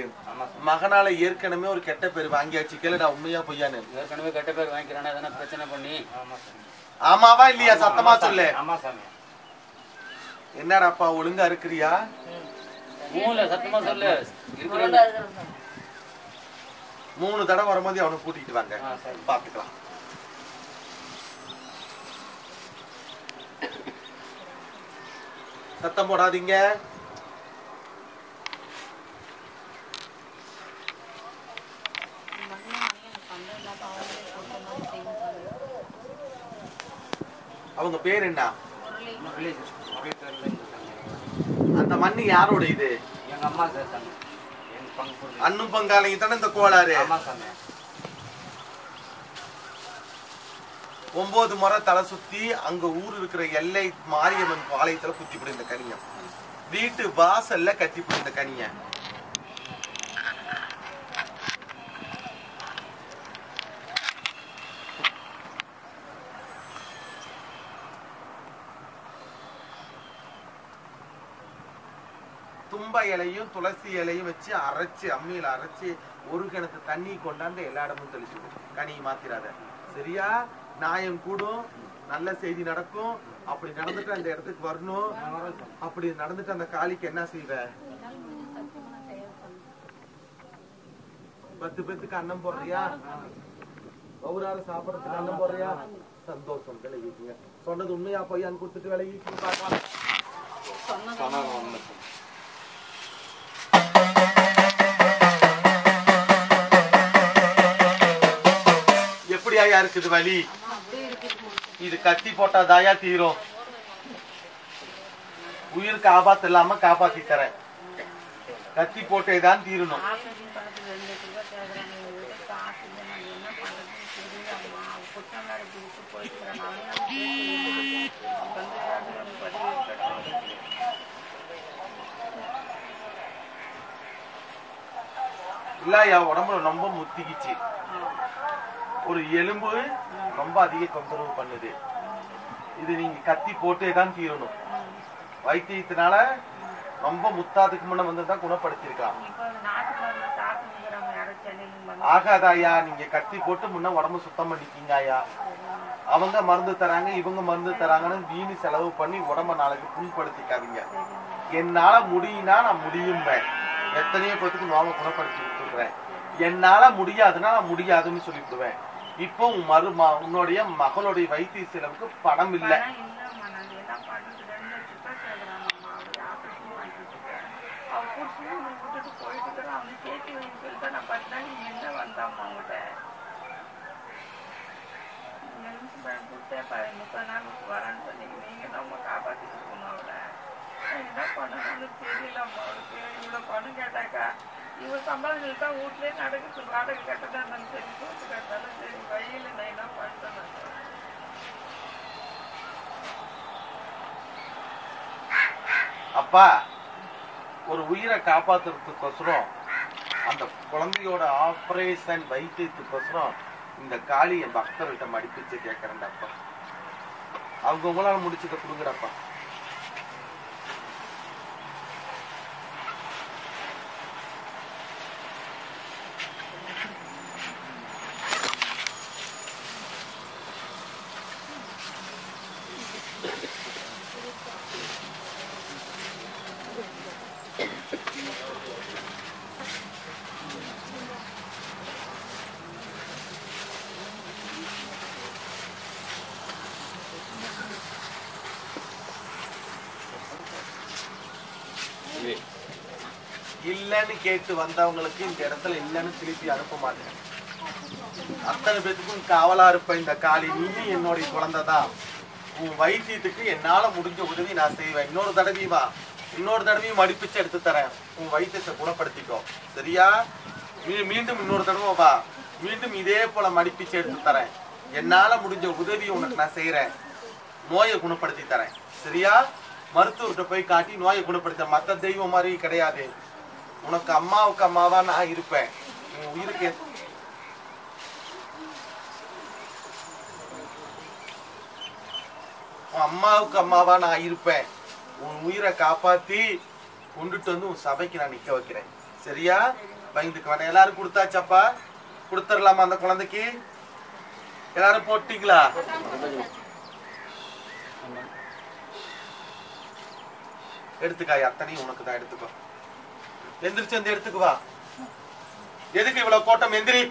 மகனால ஏற்கனவே ஒரு கெட்ட பேர் வாங்கியாச்சு. கேளுடா உண்மையா பொய்யான்னு. ஏற்கனவே கெட்ட பேர் வாங்கிக்கிறானே பிரச்சனை பண்ணி? ஆமாவா இல்லையா? சத்தமா சொல்லு. ஆமா சாமி. என்னடாப்பா ஒழுங்கா இருக்கிறியா? மூணு தடவை வரும்போது அவனை கூட்டிட்டு வாங்க. பாத்துக்கலாம். சத்தம் போடாதீங்க. அவங்க பேர் என்ன? அந்த மண்ணு யாரோட இது? எங்க அம்மா சார் சாமி எங்க பங்கு கொடுங்க அண்ணும் பங்காளிங்க தானே இந்த கோளாறு? ஒன்பது முறை தலை சுத்தி அங்க ஊர் இருக்கிற எல்லை மாரியம்மன் பாளையத்துல குத்தி போடு இந்த கனிய வீட்டு வாசல்ல கட்டி போடு இந்த கனிய தும்ப இலையும் துளசி இலையும் வச்சு அரைச்சு அம்மியில் அரைச்சு ஒரு கிணத்து தண்ணி கொண்டாந்து எல்லா இடமும் தெளிச்சு விடு. கனியை மாத்திராத. சரியா? நியாயம் கூடும். நல்ல செய்தி நடக்கும். அப்படி நடந்துட்டு அந்த இடத்துக்கு வரணும். அப்படி நடந்துட்டு அந்த காளிக்கு என்ன செய்வ? பத்து பேத்துக்கு அன்னம் போடுறியா? ஒவ்வொரு சாப்பிடறதுக்கு அன்னம் போடுறியா? சந்தோஷம். விலகிக்குங்க. சொன்னது உண்மையா பொய்யான்னு கொடுத்துட்டு விலகிக்கு பார்க்கலாம் தாயா இருக்குது வலி. இது கத்தி போட்டா தாயா தீரும். உயிருக்கு ஆபாத்து இல்லாம காப்பாத்தி தரேன். கத்தி போட்டேதான் தீரணும். இல்லையா இல்ல உடம்புல ரொம்ப முத்திக்கிச்சு. ஒரு எலும்பு ரொம்ப அதிக தொந்தரவு பண்ணுது. இது நீங்க கத்தி போட்டே தான் தீரணும். வைத்தியத்தினால ரொம்ப முத்தாதுக்கு முன்ன வந்து தான் குணப்படுத்திருக்கலாம். ஆகாதாயா நீங்க கத்தி போட்டு முன்ன உடம்பு சுத்தம் பண்ணிக்கீங்க ஐயா அவங்க மருந்து தராங்க இவங்க மருந்து தராங்கன்னு வீணு செலவு பண்ணி உடம்ப நாளைக்கு புண்படுத்திக்காதீங்க. என்னால முடியும்னா நான் முடியும்பேன். எத்தனையோ பேத்துக்கு நோவை குணப்படுத்தி கொடுத்துருக்கேன் என்னால முடியாதுன்னா நான் முடியாதுன்னு சொல்லிவிடுவேன். இப்போ உன் மருமா உன்னுடைய மகளுடைய வைத்திய செலவுக்கு பணம் இல்ல. பணம் நான் என்ன பண்ணுறது ரெண்டு லட்ச போயிட்டு நான் என்ன முப்பது நாள் சொன்னீங்க இருக்கணும் என்ன தெரியலம்மா அவருக்கு. இவ்வளவு பணம் கேட்டாக்கா இவர் சம்பாதிச்சு தான் வீட்லயே நடக்குது. வாடகை கட்டதான் சரி சோத்து கட்டாலும் சரி வழியில் நைனா பண்ணுறேன் அப்பா ஒரு உயிரை காப்பாத்துறதுக்கோசரம் அந்த குழந்தையோட ஆபரேஷன் வைத்தியத்துக்கோசரம் இந்த காளி என் பக்தர்கிட்ட மடிப்பிச்சு கேட்கறேன்டாப்பா அவங்க உங்களால முடிச்சதை கொடுக்குறப்பா இல்லைன்னு கேட்டு வந்தவங்களுக்கு இந்த இடத்துல இல்லைன்னு திருப்பி அனுப்ப மாட்டேன். அத்தனை பேத்துக்கும் காவலா இருப்ப இந்த காளி. நீயும் என்னுடைய குழந்தை தான் உன் வைத்தியத்துக்கு என்னால முடிஞ்ச உதவி நான் செய்வேன். இன்னொரு தடவை வா. இன்னொரு தடவையும் மடிப்பிச்சு எடுத்து தரேன். உன் வைத்தியத்தை குணப்படுத்திக்கோ. சரியா? மீ- மீண்டும் இன்னொரு தடவை வா. மீண்டும் இதே போல மடிப்பிச்சு எடுத்து தரேன். என்னால முடிஞ்ச உதவி உனக்கு நான் செய்யறேன் நோயை குணப்படுத்தி தரேன். சரியா? மருத்துவர்கிட்ட போய் காட்டி நோயை குணப்படுத்த. மற்ற தெய்வம் மாதிரி கிடையாது. உனக்கு அம்மாவுக்கு அம்மாவா நான் இருப்பேன். உன் உயிருக்கு உன் அம்மாவுக்கு அம்மாவா நான் இருப்பேன். உன் உயிரை காப்பாத்தி கொண்டுட்டு வந்து உன் சபைக்கு நான் நிக்க வைக்கிறேன். சரியா? பயந்துக்கு வேணாம். எல்லாரும் கொடுத்தாச்சாப்பா? கொடுத்துடலாமா அந்த குழந்தைக்கு? எல்லாரும் போட்டீங்களா? எடுத்துக்காய் அத்தனையும் உனக்கு தான் எடுத்துக்கோ. எந்திரிச்சு வந்து எடுத்துக்கு வா. எதுக்கு இவ்வளவு கோட்டம் எந்திரி.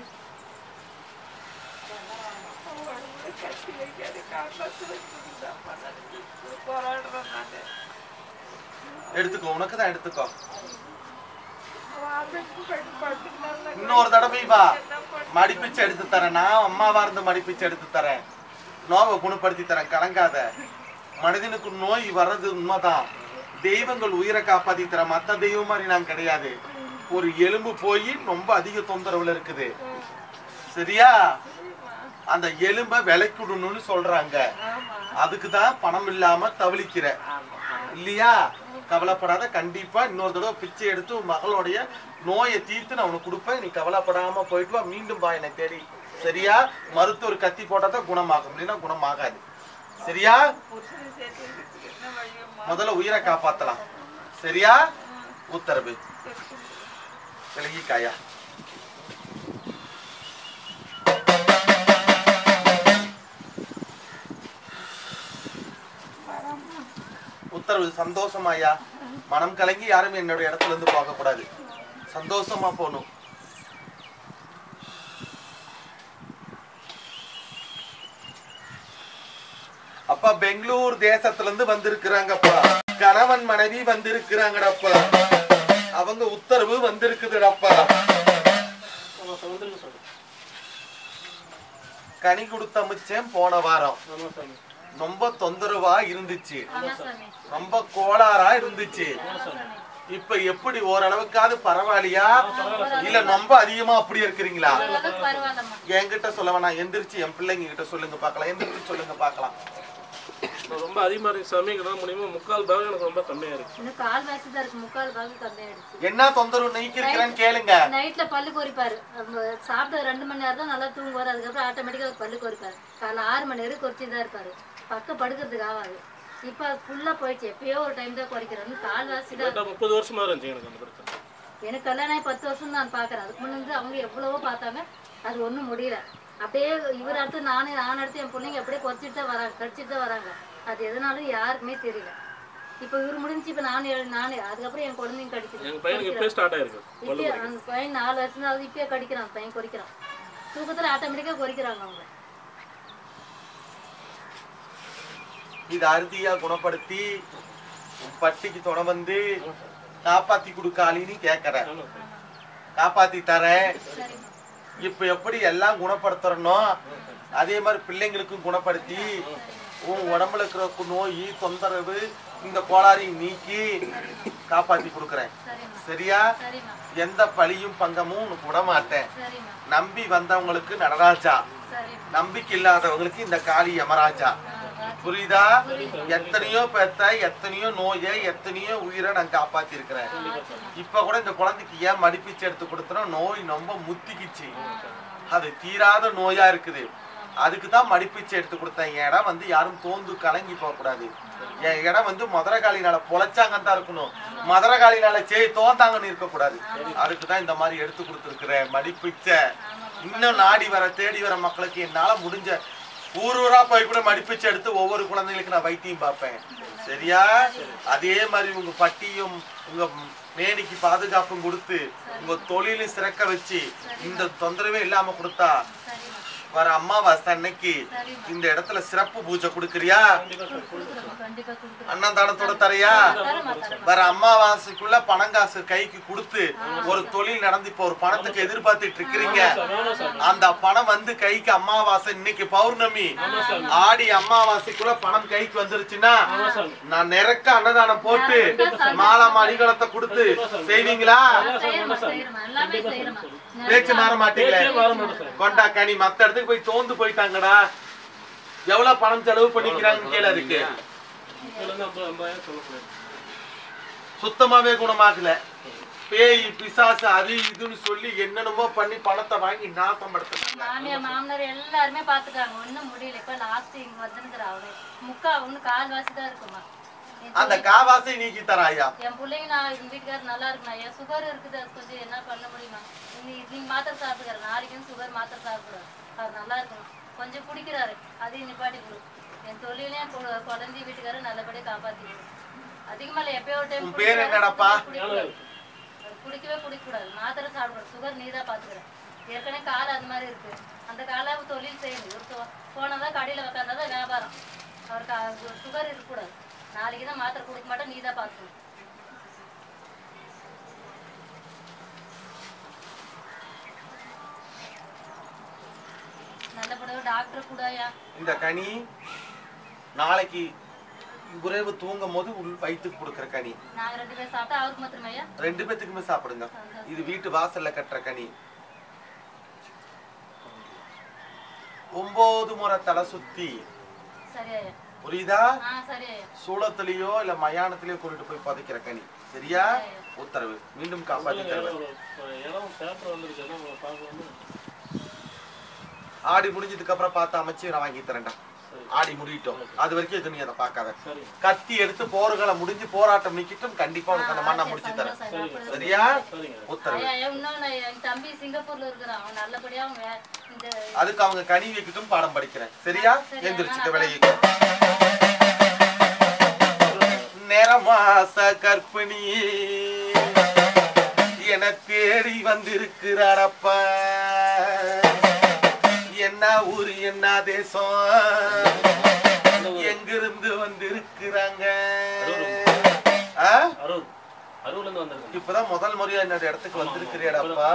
எடுத்துக்கோ உனக்கு தான் எடுத்துக்கோ. இன்னொரு தடவை வா. மடிப்பிச்சு எடுத்து தரேன். நான் அம்மாவா இருந்து மடிப்பிச்சு எடுத்து தரேன். நோவை குணப்படுத்தி தரேன். கலங்காத. மனிதனுக்கு நோய் வர்றது உண்மைதான். தெய்வங்கள் உயிரை காப்பாத்தி தர மத்த தெய்வம் மாதிரி நான் கிடையாது. ஒரு எலும்பு போய் ரொம்ப அதிக தொந்தரவுல இருக்குது. சரியா? அந்த எலும்பை விலைக்குடணும்னு சொல்றாங்க. அதுக்கு தான் பணம் இல்லாம தவளிக்கிற இல்லையா? கவலைப்படாத கண்டிப்பா இன்னொரு தடவை பிச்சை எடுத்து மகளுடைய நோயை தீர்த்து நான் உனக்கு கொடுப்பேன். நீ கவலைப்படாம போயிட்டு வா மீண்டும் வா என்னை தேடி. சரியா? மருத்துவர் கத்தி போட்டா தான் குணமாகும். இல்லைன்னா குணமாகாது. சரியா புருஷனை சேர்த்து வைக்கிறதுக்கு என்ன வழியம்மா முதல்ல உயிரை காப்பாத்தலாம். சரியா? உத்தரவு. விலகிக்காயா? உத்தரவு சந்தோஷமாயா மனம் கலங்கி யாரும் என்னோட இடத்துல இருந்து போக கூடாது சந்தோஷமா போகணும். அப்பா பெங்களூர் தேசத்துல இருந்து வந்திருக்கிறாங்கப்பா. கணவன் மனைவி வந்திருக்கிறாங்கடப்பா. அவங்க உத்தரவு வந்திருக்குதுடப்பா. கனி கொடுத்த மிச்சம் போன வாரம். ரொம்ப தொந்தரவா இருந்துச்சு. ரொம்ப கோளாறா இருந்துச்சு. இப்ப எப்படி ஓரளவுக்காவது பரவாயில்லையா? இல்ல ரொம்ப அதிகமா அப்படி இருக்கிறீங்களா? என்கிட்ட சொல்ல வேணாம். எந்திரிச்சு என் பிள்ளைங்க கிட்ட சொல்லுங்க பார்க்கலாம். எந்திரிச்சு சொல்லுங்க பார்க்கலாம். நான் ரொம்ப அதிகமா இருக்கு சாமி எங்களால் முடியுமா முக்கால் பாகம் எனக்கு ரொம்ப கம்மியா இருக்கு. இன்னும் கால் வாசி தான் இருக்கு முக்கால் பாகம் கம்மியாயிடுச்சு. என்ன தொந்தரவு? நீக்கிருக்கிறேன்னு கேளுங்க. நைட்ல பல்லு கோரிப்பாரு. நம்ம சாப்பிட்ட ரெண்டு மணி நேரம் தான் நல்லா தூங்குவாரு அதுக்கப்புறம் ஆட்டோமேட்டிக்கா பல்லு கோரிப்பாரு. காலைல ஆறு மணி நேரம் குறைச்சி தான் இருப்பாரு. பக்கம் படுக்கிறதுக்கு ஆகாது. இப்ப ஃபுல்லா போயிடுச்சு. எப்பயோ ஒரு டைம் தான் குறைக்கிறாரு கால் வாசி தான் முப்பது வருஷமா இருந்துச்சு எனக்கு அந்த பிரச்சனை. எனக்கு கல்யாணம் பத்து வருஷம் நான் பாக்குறேன். அதுக்கு முன்ன இருந்து அவங்க எவ்வளவோ பார்த்தாங்க. அது ஒண்ணும் முடியல. அப்படியே இவர் அடுத்து நானே நான் அடுத்து என் பிள்ளைங்க அப்படியே குறைச்சிட்டு தான் வராங்க கடிச்சிட்டு தான் வராங்க. அது எதனாலும் யாருக்குமே தெரியல. இப்ப இவர் முடிஞ்சு இப்ப நானே நானே அதுக்கப்புறம் என் குழந்தைங்க பையனுக்கு ஸ்டார்ட் ஆயிருக்கு இப்பயே அந்த பையன் நாலு வருஷம் தான் ஆகுது இப்பயே கடிக்கிறான் பையன் குறைக்கிறான் தூக்கத்துல ஆட்டோமேட்டிக்கா குறைக்கிறாங்க அவங்க. இது அறுதியா குணப்படுத்தி பட்டிக்கு துணை வந்து காப்பாத்தி கொடுக்காளின்னு கேக்குற காப்பாத்தி தரேன். இப்ப எப்படி எல்லாம் குணப்படுத்துறனோ அதே மாதிரி பிள்ளைங்களுக்கும் குணப்படுத்தி உன் உடம்புல இருக்கிற நோய் தொந்தரவு இந்த கோளாறையும் நீக்கி காப்பாத்தி கொடுக்குறேன். சரியா? எந்த பழியும் பங்கமும் உனக்கு விட மாட்டேன் நம்பி வந்தவங்களுக்கு நடராஜா. நம்பிக்கை இல்லாதவங்களுக்கு இந்த காளி யமராஜா. புரியுதா? எத்தனையோ பெத்த எத்தனையோ நோயை எத்தனையோ உயிரை நான் காப்பாத்தி இருக்கிறேன் இப்ப கூட இந்த குழந்தைக்கு ஏன் மடிப்பிச்சு எடுத்து கொடுத்தோம் நோய் ரொம்ப முத்திக்கிச்சு. அது தீராத நோயா இருக்குது. அதுக்கு தான் மடிப்பிச்சு எடுத்து கொடுத்தேன். என் இடம் வந்து யாரும் தோந்து கலங்கி போகக்கூடாது. என் இடம் வந்து மதுரகாளினால பொழைச்சாங்கன்னு தான் இருக்கணும். மதுரகாளினால சே தோந்தாங்கன்னு இருக்கக்கூடாது. அதுக்கு தான் இந்த மாதிரி எடுத்து கொடுத்துருக்குறேன். மடிப்பிச்ச இன்னும் நாடி வர தேடி வர மக்களுக்கு என்னால் முடிஞ்ச ஊர் ஊரா போய் கூட மடிப்பிச்சு எடுத்து ஒவ்வொரு குழந்தைகளுக்கு நான் வைத்தியம் பார்ப்பேன். சரியா? அதே மாதிரி உங்க பட்டியும் உங்க மேனிக்கு பாதுகாப்பும் கொடுத்து உங்க தொழிலும் சிறக்க வச்சு இந்த தொந்தரவே இல்லாம கொடுத்தா வர அம்மாவாசை அன்னைக்கு இந்த இடத்துல சிறப்பு பூஜை கொடுக்கறியா? அன்னதானத்தோட தரையா? வர அம்மாவாசைக்குள்ள பணங்காசு கைக்கு கொடுத்து ஒரு தொழில் நடந்து இப்ப ஒரு பணத்துக்கு எதிர்பார்த்துட்டு இருக்கிறீங்க. அந்த பணம் வந்து கைக்கு அம்மாவாசை இன்னைக்கு பௌர்ணமி. ஆடி அமாவாசைக்குள்ள பணம் கைக்கு வந்துருச்சுன்னா நான் நிறக்க அன்னதானம் போட்டு மாலா மணிகளத்தை கொடுத்து செய்வீங்களா? பேச்சு மாற மாட்டீங்களே? கொண்டா கனி மத்த இடத்துக்கு போய் தோந்து போயிட்டாங்கடா. எவ்வளவு பணம் செலவு ஐம்பது ஐம்பதாயிரம் சொல்லக்கூடாது. சுத்தமாவே குணமாகல. பேய் பிசாசு அது இதுன்னு சொல்லி என்னென்னமோ பண்ணி பணத்தை வாங்கி நாசம் படுத்துறாங்க மாமியார் மாமனார் எல்லாருமே பாத்துக்காங்க ஒண்ணும் முடியல. இப்ப லாஸ்ட் இங்க வந்துருக்குற அவளே முக்கா ஒண்ணு கால் வாசி தான் இருக்குமா? அந்த காவாசை நீக்கி தராயா என் பிள்ளைங்க நான் எங்க வீட்டுக்காரர் நல்லா இருக்கணும் என் சுகர் இருக்குது அது கொஞ்சம் என்ன பண்ண முடியுமா இன்னைக்கு நீங்க மாத்திரை சாப்பிட்டுக்காரு நாளைக்கு சுகர் மாத்திரை சாப்பிடுறாரு அவர் நல்லா இருக்கணும் கொஞ்சம் குடிக்கிறாரு. அதையும் நிப்பாட்டி கொடு. என் தொழிலையும் குழந்தை வீட்டுக்காரர் நல்லபடியா காப்பாத்தி அதிகமா இல்ல எப்பயோ ஒரு டைம் பேர் என்னடாப்பா? குடிக்கவே குடிக்கக்கூடாது. மாத்திரை சாப்பிடுறது சுகர் நீ தான் பாத்துக்கிற. ஏற்கனவே கால் அது மாதிரி இருக்கு. அந்த கால தொழில் செய்யணும் ஒரு தொ- போனதா கடையில உக்காந்தாதான் வியாபாரம். அவருக்கு சுகர் இருக்கக்கூடாது. நாளைக்கு தான் மாத்திரை கொடுக்க மாட்டோம் நீ தான் பாத்துக்கணும் நல்லபடியா டாக்டர் கூடயா இந்த கனி நாளைக்கு குறைவு தூங்கும் போது உள் வயிற்றுக்கு கொடுக்குற கனி. நாங்க ரெண்டு பேரும் சாப்பிட்டா அவருக்கு மாத்திரமையா ரெண்டு பேத்துக்குமே சாப்பிடுங்க. இது வீட்டு வாசல்ல கட்டுற கனி. ஒன்பது முறை தலை சுத்தி. சரியாயா புரியுதா? சூளத்திலேயோ இல்ல மயானத்திலேயோ கொண்டுட்டு போய் புதைக்கிற கனி. சரியா? உத்தரவு. மீண்டும் தருவேன். பார்க்கலாம்னு ஆடி முடிஞ்சதுக்கு அப்புறம் பார்த்து அமைச்சு நான் வாங்கி தரேன்டா. ஆடி முடியட்டும். அது வரைக்கும் நீ அதை பார்க்காத. கத்தி எடுத்து போர்களை முடிஞ்சு போராட்டம் நிக்கிட்டும் கண்டிப்பா உனக்கு அந்த மண்ணை முடிச்சு தரேன். சரியா? உத்தரவு. தம்பி சிங்கப்பூர்ல இருக்கிறான். அவன் நல்லபடியா அதுக்கு அவங்க கனி வைக்கட்டும் பாடம் படிக்கிறேன். சரியா? சரி, எந்திரிச்சுக்க விலையை நிறமாச கற்பிணி என தேடி வந்திருக்கிறாரப்பா என்ன ஊரு என்ன தேசம்? எங்கிருந்து வந்திருக்கிறாங்க? இப்பதான் முதல் முறையா என்னோட இடத்துக்கு வந்திருக்கிறியாடாப்பா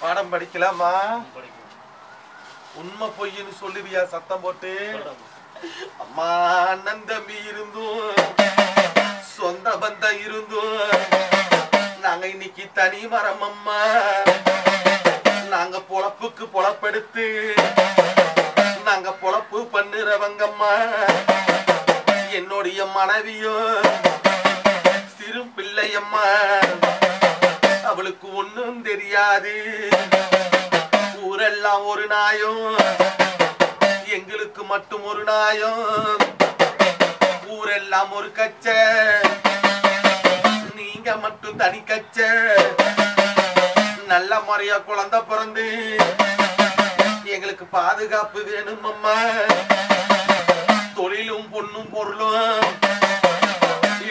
பாடம் படிக்கலாமா? உண்மை பொய்ன்னு சொல்லுவியா சத்தம் போட்டு? அம்மா அண்ணன் தம்பி இருந்தும் சொந்த பந்தம் இருந்தும் நாங்க இன்னைக்கு தனி மரம் அம்மா. நாங்க பொழப்புக்கு பொழப்பெடுத்து நாங்க பொழப்பு பண்ணுறவங்கம்மா என்னுடைய மனைவியோ சிறு பிள்ளையம்மா அவளுக்கு ஒன்றும் தெரியாது. ஊரெல்லாம் ஒரு நாயும் எங்களுக்கு மட்டும் ஒரு நாயம் ஊரெல்லாம் ஒரு கச்சை. நீங்க மட்டும் தனி கச்ச நல்ல முறையா குழந்தை பிறந்து எங்களுக்கு பாதுகாப்பு வேணும் அம்மா. தொழிலும் பொண்ணும் பொருளும்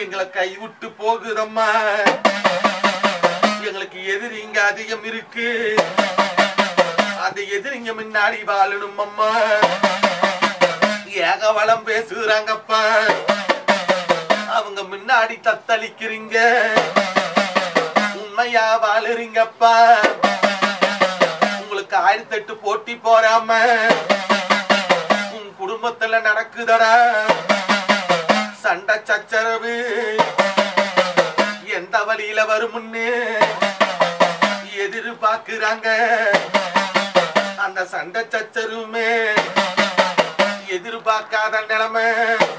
எங்களை கைவிட்டு போகுதம்மா. எங்களுக்கு எதிரி இங்க அதிகம் இருக்கு. அந்த எதிரிங்க முன்னாடி வாழணும் அம்மா ஏகவளம் பேசுறாங்கப்பா. அவங்க முன்னாடி தத்தளிக்கிறீங்க. உண்மையா வாழுறீங்கப்பா. உங்களுக்கு ஆயிரத்தி எட்டு போட்டி போறாம உன் குடும்பத்துல நடக்குதடா. சண்டை சச்சரவு எந்த வழியில வருமுன்னு எதிர்பார்க்கிறாங்க. அந்த சண்டை சச்சருமே எதிர்பார்க்காத நிலைமை.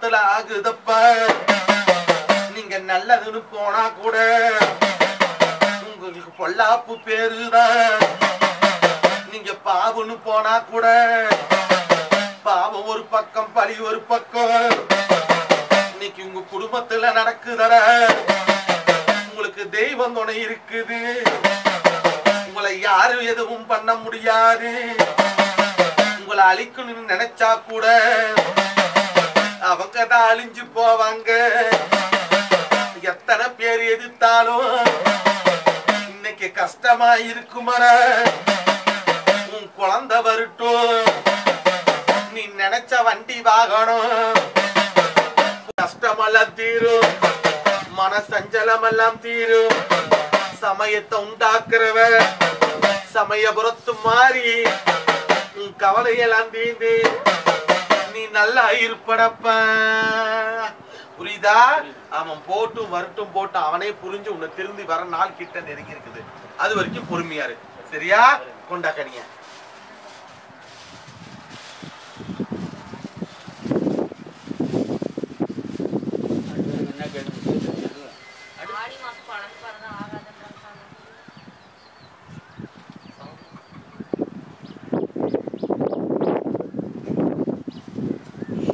உன் ஆகுதப்ப ஆகுதப்பா நீங்க நல்லதுன்னு போனா கூட உங்களுக்கு பொல்லாப்பு பேருதான் நீங்க பாவம்னு போனா கூட பாவம் ஒரு பக்கம் பழி ஒரு பக்கம். இன்னைக்கு உங்க குடும்பத்துல நடக்குதட. உங்களுக்கு தெய்வம் துணை இருக்குது. உங்களை யாரும் எதுவும் பண்ண முடியாது. உங்களை அழிக்கணும்னு நினைச்சா கூட அவங்க தான் அழிஞ்சு போவாங்க. எத்தனை பேர் எதிர்த்தாலும் இன்னைக்கு கஷ்டமா இருக்குமாடா உன் குழந்தை வரட்டும். நீ நினைச்ச வண்டி வாகனம். கஷ்டமெல்லாம் தீரும். மன சஞ்சலம் எல்லாம் தீரும். சமயத்தை உண்டாக்குறவ சமயபுரத்து மாறி உன் கவலையெல்லாம் தீந்து நீ நல்லா இருப்படப்ப. புரியுதா? அவன் போட்டும் வரட்டும் போட்டும் அவனே புரிஞ்சு உன்னை திரும்பி வர நாள் கிட்ட நெருங்கி இருக்குது. அது வரைக்கும் பொறுமையாரு சரியா? கொண்டா என்ன கேட்டு ஆடி மாசம் பழம் பிறந்தா ஆகாதுன்றாங்க சாமி.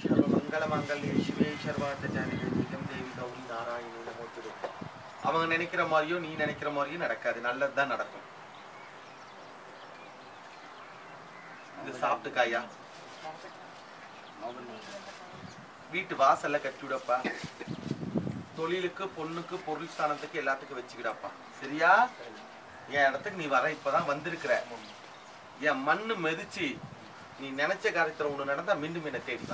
சர்வமங்கல மங்கல்யே சிவே சர்வார்த்த ஜானகி நிகம் தேவி கௌரி நாராயணி நமோத்துது அவங்க நினைக்கிற மாதிரியோ நீ நினைக்கிற மாதிரியோ நடக்காது. நல்லது தான் நடக்கும். இது சாப்பிட்டுக்காயா? வீட்டு வாசல்ல கட்டிவிடப்பா. தொழிலுக்கு பொண்ணுக்கு பொருள் ஸ்தானத்துக்கு எல்லாத்துக்கும் வச்சுக்கிடாப்பா. சரியா? என் இடத்துக்கு நீ வர இப்பதான் வந்திருக்கிற. என் மண்ணு மெதிச்சு நீ நினைச்ச காரியத்துல ஒண்ணு நடந்தா மீண்டும் என்ன தேடி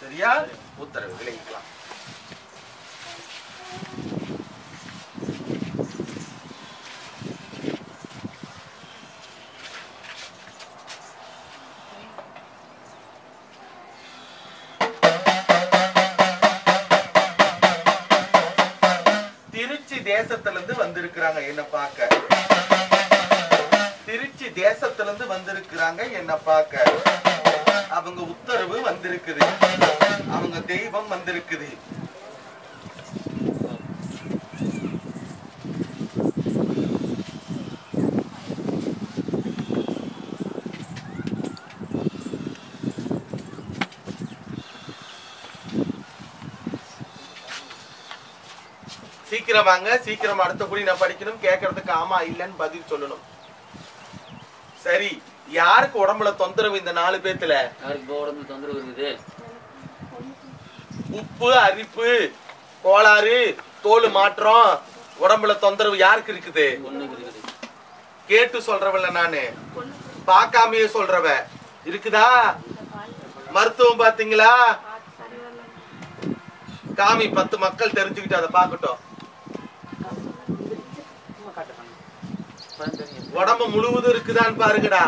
சரியா? உத்தரவு விளைவிக்கலாம். வந்திருக்கிறாங்க என்ன பார்க்க. திருச்சி தேசத்துல இருந்து வந்திருக்கிறாங்க என்ன பார்க்க. அவங்க உத்தரவு வந்திருக்குது. அவங்க தெய்வம் வந்திருக்குது. சீக்கிரம் வாங்க சீக்கிரம் அடுத்த குடி நான் படிக்கணும் கேட்கறதுக்கு ஆமா இல்லைன்னு பதில் சொல்லணும். சரி யாருக்கு உடம்புல தொந்தரவு இந்த நாலு பேத்துல? உடம்பு தொந்தரவு இருக்குது? உப்பு அரிப்பு கோளாறு தோல் மாற்றம் உடம்புல தொந்தரவு யாருக்கு இருக்குது? கேட்டு சொல்றவல்ல நானு. பார்க்காமயே சொல்றவ. இருக்குதா? மருத்துவம் பாத்தீங்களா? காமி பத்து மக்கள் தெரிஞ்சுக்கிட்டு அதை பார்க்கட்டும். உடம்பு முழுவதும் இருக்குதான்னு பாருங்கடா.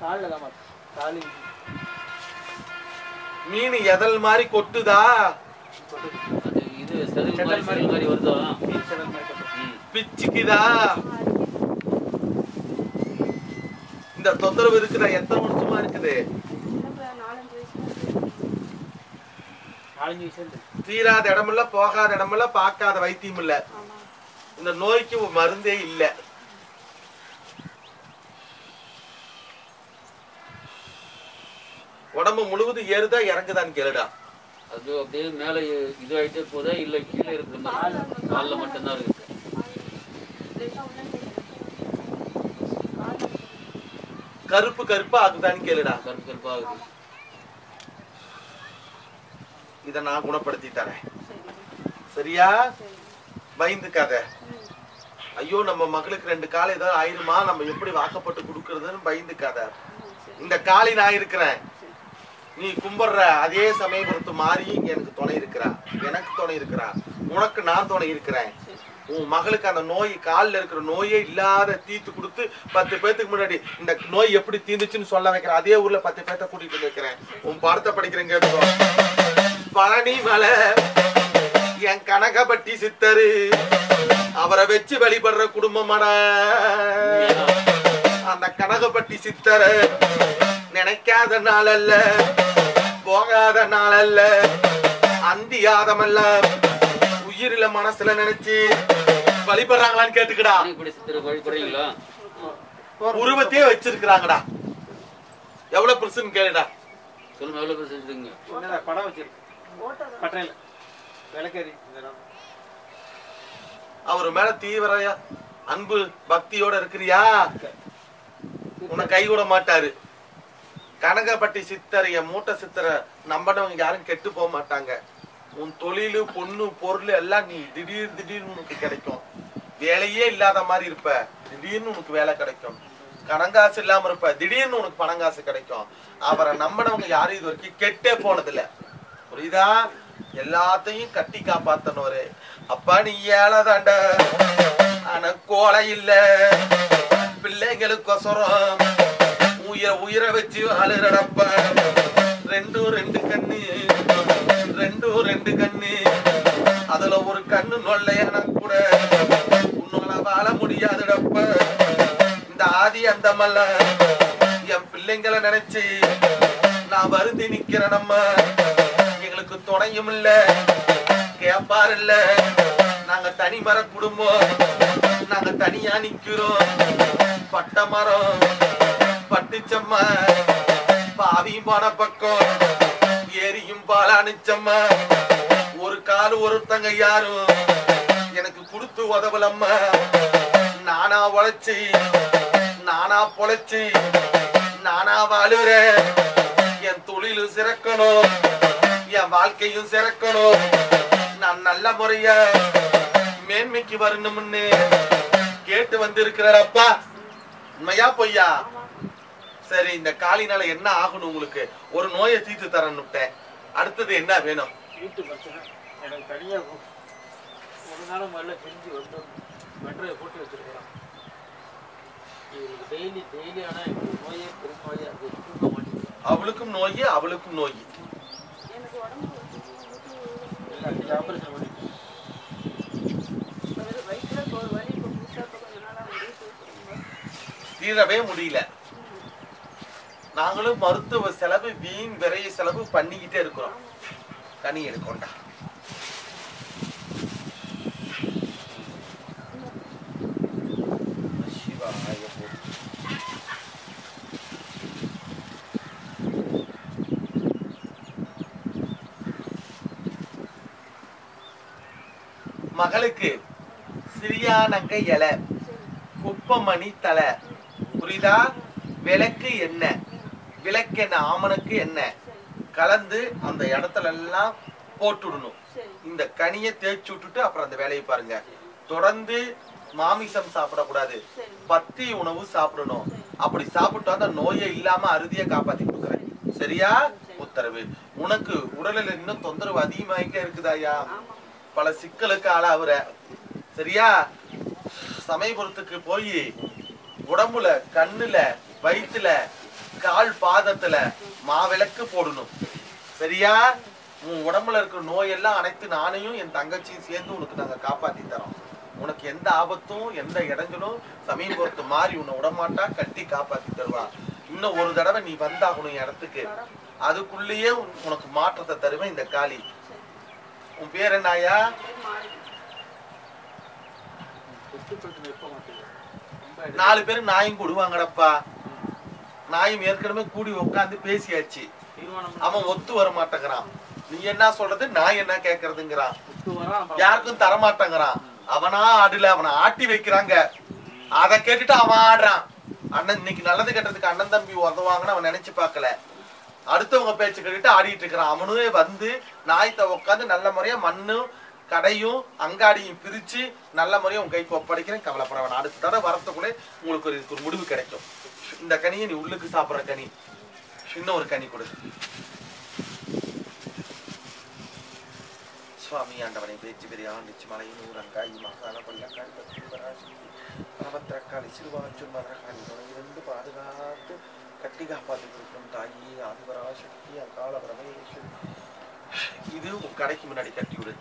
காலில் தான் காலி மீன் எதல் மாதிரி கொட்டுதா. பிச்சுக்குதா? இந்த தொந்தரவு இருக்குதா? எத்தனை வருஷமா இருக்குது? தீராத இடமில்ல போகாத இடமில்ல பார்க்காத வைத்தியம் இல்ல. இந்த நோய்க்கு மருந்தே இல்ல. உடம்பு முழுவதும் ஏறுதா இறங்குதான்னு கேளுடா. அது அப்படியே மேலே இது ஆயிட்டே போதா இல்ல கீழே இருக்கிற மாதிரி காலில் மட்டும்தான் இருக்குது கருப்பு கருப்பா ஆகுதான்னு கேளுடா. கருப்பு கருப்பா ஆகுது. இத நான் குணப்படுத்தி தரேன். சரியா? பயந்துக்காத. ஐயோ நம்ம மகளுக்கு ரெண்டு கால் ஏதாவது ஆயிருமா? நம்ம எப்படி வாக்கப்பட்டு கொடுக்கறதுன்னு பயந்துக்காத. இந்த காலி நான் இருக்கிறேன். நீ கும்பிடுற அதே சமயபுரத்து மாறி இங்க எனக்கு துணை இருக்கிறா எனக்கு துணை இருக்கிறா உனக்கு நான் துணை இருக்கிறேன். உன் மகளுக்கு அந்த நோய் காலில் இருக்கிற நோயே இல்லாத தீத்து கொடுத்து பத்து பேத்துக்கு முன்னாடி இந்த நோய் எப்படி தீந்துச்சுன்னு சொல்ல வைக்கிறேன் அதே ஊர்ல பத்து பேத்த கூட்டிட்டு வந்து வைக்கிறேன். உன் படத்தை படிக்கிறேன் கேட்டுக்கோ. பழனி மலை என் கனகப்பட்டி சித்தரு அவரை வச்சு வழிபடுற குடும்பமான அந்த கனகப்பட்டி சித்தர நினைக்காத நாள் அல்ல போகாத நாள் அல்ல அந்தியாதமல்ல உயிரில மனசுல நினைச்சு வழிபடுறாங்களான்னு கேட்டுக்கடா. உருவத்தையே வச்சிருக்கிறாங்கடா. எவ்வளவு பெருசுன்னு கேளுடா. சொல்லுங்க எவ்வளோ பேர் செஞ்சுருங்க என்னடா படம் வச்சிருக்கு. பட்டறையில். விளக்கேறி. அவர் மேல தீவிர அன்பு பக்தியோட இருக்கிறியா? உன்னை கை விட மாட்டாரு கனகப்பட்டி சித்தரைய மூட்டை சித்தரை நம்பினவங்க யாரும் கெட்டு போக மாட்டாங்க. உன் தொழிலு பொண்ணு பொருள் எல்லாம் நீ திடீர் திடீர்னு உனக்கு கிடைக்கும். வேலையே இல்லாத மாதிரி இருப்ப. திடீர்னு உனக்கு வேலை கிடைக்கும். கணங்காசு இல்லாம இருப்ப. திடீர்னு உனக்கு பணங்காசு கிடைக்கும். அவரை நம்பினவங்க யாரும் இது வரைக்கும் கெட்டே போனதில்ல. புரியுதா? எல்லாத்தையும் கட்டி காப்பாத்தனவரு. அப்பா நீ ஏழதாண்ட ஆனா கோலை இல்லை. பிள்ளைங்களுக்கொசரம் உயிர உயிரை வச்சு அழுறடப்ப ரெண்டும் ரெண்டு கண்ணு. ரெண்டும் ரெண்டு கண்ணு. அதுல ஒரு கண்ணு நொல்லையான கூட உன்னால வாழ முடியாதுடப்ப. இந்த ஆதி அந்த மல்ல என் பிள்ளைங்களை நினைச்சு நான் வருந்தி நிக்கிறேன் நம்ம எங்களுக்கு துணையும் இல்ல. கேப்பார் இல்ல. நாங்க தனிமர குடும்பம். நாங்க தனியா நிக்கிறோம். பட்ட மரம் பட்டுச்சம்மா பாவியும் போன பக்கம் ஏரியும் பாலானுச்சம்மா ஒரு கால் ஒருத்தங்க யாரும் எனக்கு கொடுத்து உதவலம்மா. நானா உழைச்சி நானா பொழைச்சி நானா வாழுறேன். என் தொழிலும் சிறக்கணும் என் வாழ்க்கையும் சிறக்கணும். நான் நல்ல முறைய மேன்மைக்கு வரணும்னு கேட்டு வந்திருக்கிறப்பா உண்மையா பொய்யா? சரி இந்த காலினால என்ன ஆகணும் உங்களுக்கு ஒரு நோயை தீர்த்து தரணுட்டேன் அடுத்தது என்ன வேணும்? வீட்டு பிரச்சனை. எனக்கு தனியாக ஒரு நாள் முதல்ல பிரிஞ்சு வந்து மெட்ரோயை போட்டு வச்சிருக்கிறோம் இவருக்கு டெய்லி டெய்லி ஆனால் இவருக்கு நோயே தூங்க மாட்டேங்குது. அவளுக்கும் நோய் அவளுக்கும் நோய். ஆப்ரேஷன் பண்ணி வயிற்றுல இப்போ ஒரு வலி இப்போ புதுசாக இப்போ கொஞ்ச நாளாக வந்து தீரவே முடியல. நாங்களும் மருத்துவ செலவு வீண் விரைய செலவு பண்ணிக்கிட்டே இருக்கிறோம். கனி எடுக்கோண்டா. மகளுக்கு சிறியானங்க இலை குப்பமணி தலை. புரியுதா? விளக்கு என்ன? விளக்கு என்ன? ஆமணக்கு என்ன? கலந்து அந்த இடத்துல எல்லாம் போட்டுடணும். இந்த கனியை தேய்ச்சி விட்டுட்டு அப்புறம் அந்த வேலையை பாருங்க. தொடர்ந்து மாமிசம் சாப்பிடக்கூடாது. பத்தி உணவு சாப்பிடணும். அப்படி சாப்பிட்டா அந்த நோயை இல்லாம அறுதிய காப்பாத்தி கொடுக்குறேன் சரியா? உத்தரவு. உனக்கு உடலில் இன்னும் தொந்தரவு அதிகமாயிட்டே இருக்குதாயா பல சிக்கலுக்கு ஆளாவுற சரியா? சமயபுரத்துக்கு போய் உடம்புல கண்ணுல வயிற்றுல கால் பாதத்துல மாவிளக்கு போடணும். சரியா? உன் உடம்புல இருக்கிற நோயெல்லாம் அனைத்து நானையும் என் தங்கச்சியும் சேர்ந்து உனக்கு நாங்க காப்பாத்தி தரோம். உனக்கு எந்த ஆபத்தும் எந்த இடைஞ்சலும் சமீபத்து மாதிரி உன்னை விடமாட்டா கட்டி காப்பாத்தி தருவா. இன்னும் ஒரு தடவை நீ வந்தாகணும் என் இடத்துக்கு. அதுக்குள்ளேயே உனக்கு மாற்றத்தை தருவேன் இந்த காளி. உன் பேர் என்னாயா சொத்து பிரச்சனை இருக்க மாட்டேங்குது ரொம்ப நாலு பேரும் நாயும் கொடுவாங்கடப்பா. நாயும் ஏற்கனவே கூடி உட்காந்து பேசியாச்சு. அவன் ஒத்து வர மாட்டேங்கிறான் நீ என்ன சொல்றது நான் என்ன கேக்குறதுங்கிறான். யாருக்கும் தர மாட்டேங்கிறான் அவனா ஆடல அவனை ஆட்டி வைக்கிறாங்க. அத கேட்டுட்டு அவன் ஆடுறான். அண்ணன் இன்னைக்கு நல்லது கெட்டதுக்கு அண்ணன் தம்பி உதவாங்கன்னு அவன் நினைச்சு பார்க்கல. அடுத்தவங்க பேச்சு கேட்டுட்டு ஆடிட்டு இருக்கிறான். அவனுமே வந்து நாயத்தை உட்காந்து நல்ல முறையா மண்ணும் கடையும் அங்காடியும் பிரிச்சு நல்ல முறையும் உன் கைக்கு ஒப்படைக்கிறேன். கவலைப்பட வேணாம். அடுத்த தடவை வரத்துக்குள்ளே உங்களுக்கு ஒரு இதுக்கு ஒரு முடிவு கிடைக்கும். இந்த கனியை நீ உள்ளுக்கு சாப்பிடுற கனி. இன்னும் ஒரு கனி கொடு. சுவாமி ஆண்டவனை பேச்சு பெரியான் நிச்சமலை நூறங்காய் மசாலா கொல்லக்காய் பராசி பரபத்திரக்காளி சிறுவாச்சும் மதுரகாளி இருந்து பாதுகாத்து கட்டி காப்பாற்றி கொடுக்கும் தாயி ஆதிபராசக்தி அகால பிரமேஸ்வரி. இது உன் கடைக்கு முன்னாடி கட்டி விடு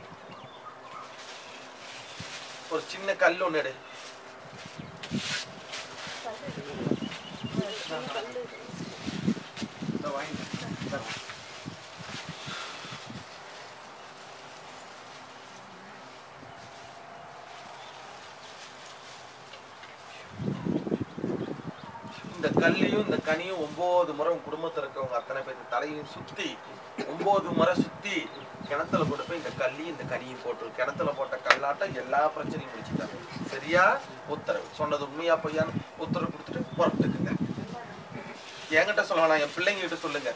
ஒரு சின்ன கல் ஒண்ணு எடு. இந்த கல்லையும் இந்த கனியும் ஒன்பது முறை குடும்பத்தில் குடும்பத்துல இருக்கவங்க அத்தனை பேர் தலையும் சுத்தி ஒன்பது முறை சுத்தி கிணத்துல கொண்டு போய் இந்த கல்லி இந்த கனியும் போட்டு கிணத்துல போட்ட கல்லாட்டம் எல்லா பிரச்சனையும் முடிச்சுட்டாங்க. சரியா? உத்தரவு. சொன்னது உண்மையா பொய்யான்னு உத்தரவு கொடுத்துட்டு புறப்பட்டுக்குங்க. என்கிட்ட சொல்லலாம் என் பிள்ளைங்க கிட்ட சொல்லுங்க.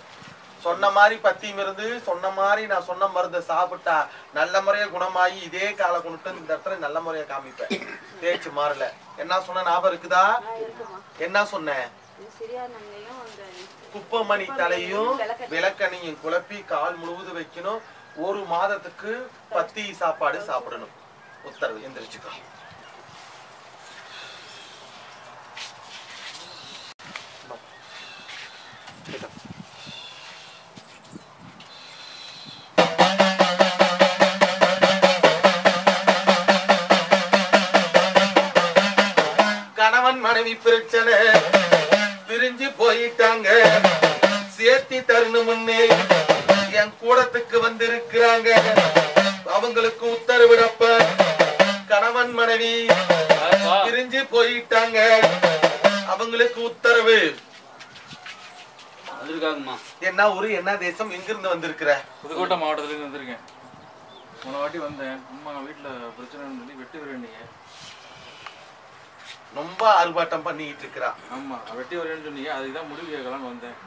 சொன்ன மாதிரி பத்தியும் இருந்து சொன்ன மாதிரி நான் சொன்ன மருந்தை சாப்பிட்டா நல்ல முறையா குணமாயி இதே காலை கொண்டுட்டு இந்த இடத்துல நல்ல முறையா காமிப்பேன். பேச்சு மாறல. என்ன சொன்ன ஞாபகம் இருக்குதா? என்ன சொன்னேன் குப்பமணி தலையும் விளக்கணையும் குழப்பி கால் முழுவதும் வைக்கணும். ஒரு மாதத்துக்கு பத்தி சாப்பாடு சாப்பிடணும். உத்தரவு எந்திரிச்சுக்கோ. கணவன் மனைவி பிரச்சனை. பிரிஞ்சு போயிட்டாங்க. சேர்த்தி தரணும் முன்னே. என் கூடத்துக்கு வந்திருக்கிறாங்க. அவங்களுக்கு உத்தரவிடப்ப கணவன் மனைவி பிரிஞ்சு போயிட்டாங்க. அவங்களுக்கு உத்தரவு. என்ன ஊரு என்ன தேசம் எங்கிருந்து வந்திருக்கிற? புதுக்கோட்டை மாவட்டத்துல இருந்து வந்திருக்கேன். போன வாட்டி வந்தேன். அம்மா வீட்டுல பிரச்சனை சொல்லி வெட்டி வரீங்க ரொம்ப ஆர்ப்பாட்டம் பண்ணிட்டு இருக்கிறா. ஆமா வெட்டி வரேன்னு சொன்னீங்க. அதுக்குதான் முடிவு கேட்கலாம்னு வந்தேன்.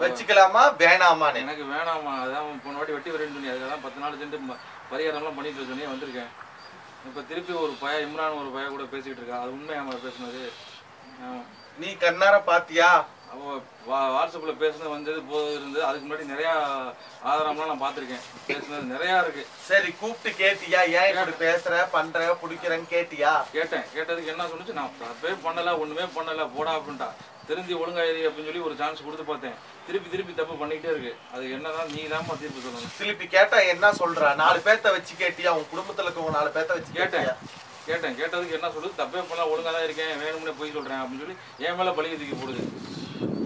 வச்சுக்கலாமா? வேணாமான்னு. எனக்கு வேணாம்மா அதான் போன வாட்டி வெட்டி வரேன்னு சொன்னீங்க அதுக்காக பத்து நாள் சென்று பரிகாரம்லாம் பண்ணிட்டு சொன்னீங்க வந்திருக்கேன். இப்போ திருப்பி ஒரு பய இம்ரான் ஒரு பையன் கூட பேசிக்கிட்டு இருக்கா. அது உண்மையாமா பேசுனது. நீ கண்ணார பாத்தியா? அவ வா வாட்ஸ்அப்பில் பேசுனது வந்தது போது இருந்தது. அதுக்கு முன்னாடி நிறையா ஆதாரம்லாம் நான் பார்த்துருக்கேன். பேசுனது நிறையா இருக்கு. சரி கூப்பிட்டு கேட்டியா? ஏன் இப்படி பேசுற? பண்ற பிடிக்கிறேன்னு கேட்டியா? கேட்டேன். கேட்டதுக்கு என்ன சொன்னுச்சு? நான் தப்பே பண்ணல ஒண்ணுமே பண்ணல. போடா அப்படின்ட்டா. தெரிஞ்சு ஒழுங்காயிரு அப்படின்னு சொல்லி ஒரு சான்ஸ் கொடுத்து பார்த்தேன். திருப்பி திருப்பி தப்பு பண்ணிக்கிட்டே இருக்கு. அது என்னதான் நீ தான்மா தீர்ப்பு சொல்லணும். திருப்பி கேட்டா என்ன சொல்ற? நாலு பேர்த்த வச்சு கேட்டியா? உன் குடும்பத்துல இருக்கவங்க நாலு பேர்த்த வச்சு கேட்டேன். கேட்டேன். கேட்டதுக்கு என்ன சொல்லுது தப்பே பண்ணல ஒழுங்கா தான் இருக்கேன். வேணும்னே போய் சொல்றேன் அப்படின்னு சொல்லி என் மேல பழிய தூக்கி போடுது.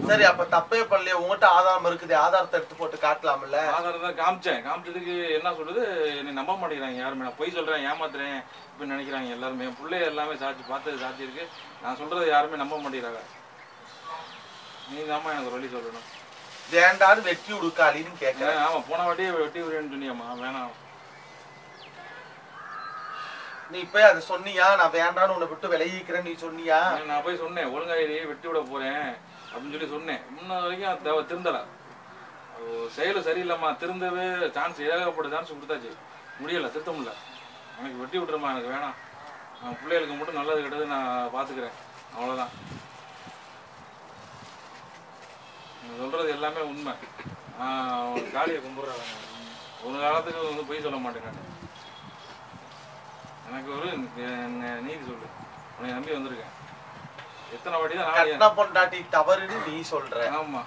சரி அப்ப தப்பே பண்ணலையே. உங்ககிட்ட ஆதாரம் இருக்குது. ஆதாரத்தை எடுத்து போட்டு காட்டலாம்ல. ஆதாரம் தான் காமிச்சேன். காமிச்சதுக்கு என்ன சொல்லுது என்னை நம்ப மாட்டேங்கிறாங்க யாருமே. நான் பொய் சொல்றேன் ஏமாத்துறேன் இப்படின்னு நினைக்கிறாங்க எல்லாருமே. என் பிள்ளை எல்லாமே சாட்சி பார்த்தது சாட்சி இருக்கு நான் சொல்றது யாருமே நம்ப மாட்டேங்கிறாங்க. நீ தாம்மா எனக்கு ஒரு வழி சொல்லணும். வேண்டான்னு வெட்டி உடுக்காளின்னு கேக்குறேன் ஏன், ஆமா போன வாட்டியே வெட்டி விடுறேன்னு சொன்னியம்மா. வேணாம். நீ போய் அதை சொன்னியா? நான் வேண்டான்னு உன்னை விட்டு விலகிக்கிறேன் நீ சொன்னியா? நான் போய் சொன்னேன். ஒழுங்காயிரி வெட்டி விட போறேன் அப்படின்னு சொல்லி சொன்னேன். முன்ன வரைக்கும் திருந்தல. செயல் சரியில்லைம்மா. திருந்தவே சான்ஸ் ஏகப்பட்ட சான்ஸ் கொடுத்தாச்சு. முடியல திருத்த முடியல. எனக்கு வெட்டி விட்டுருமா எனக்கு வேணாம். பிள்ளைகளுக்கு மட்டும் நல்லது கெட்டது நான் பார்த்துக்கிறேன் அவ்வளோதான் நீ சொல்றது எல்லாமே உண்மை. காளியை கும்பிட்றேன். ஒரு காலத்துக்கு வந்து பொய் சொல்ல நான். எனக்கு ஒரு நீதி சொல்லு. உன்னை நம்பி வந்திருக்கேன். எத்தனை வாட்டி தான் கட்டின பொண்டாட்டி தவறுன்னு நீ சொல்ற. ஆமா.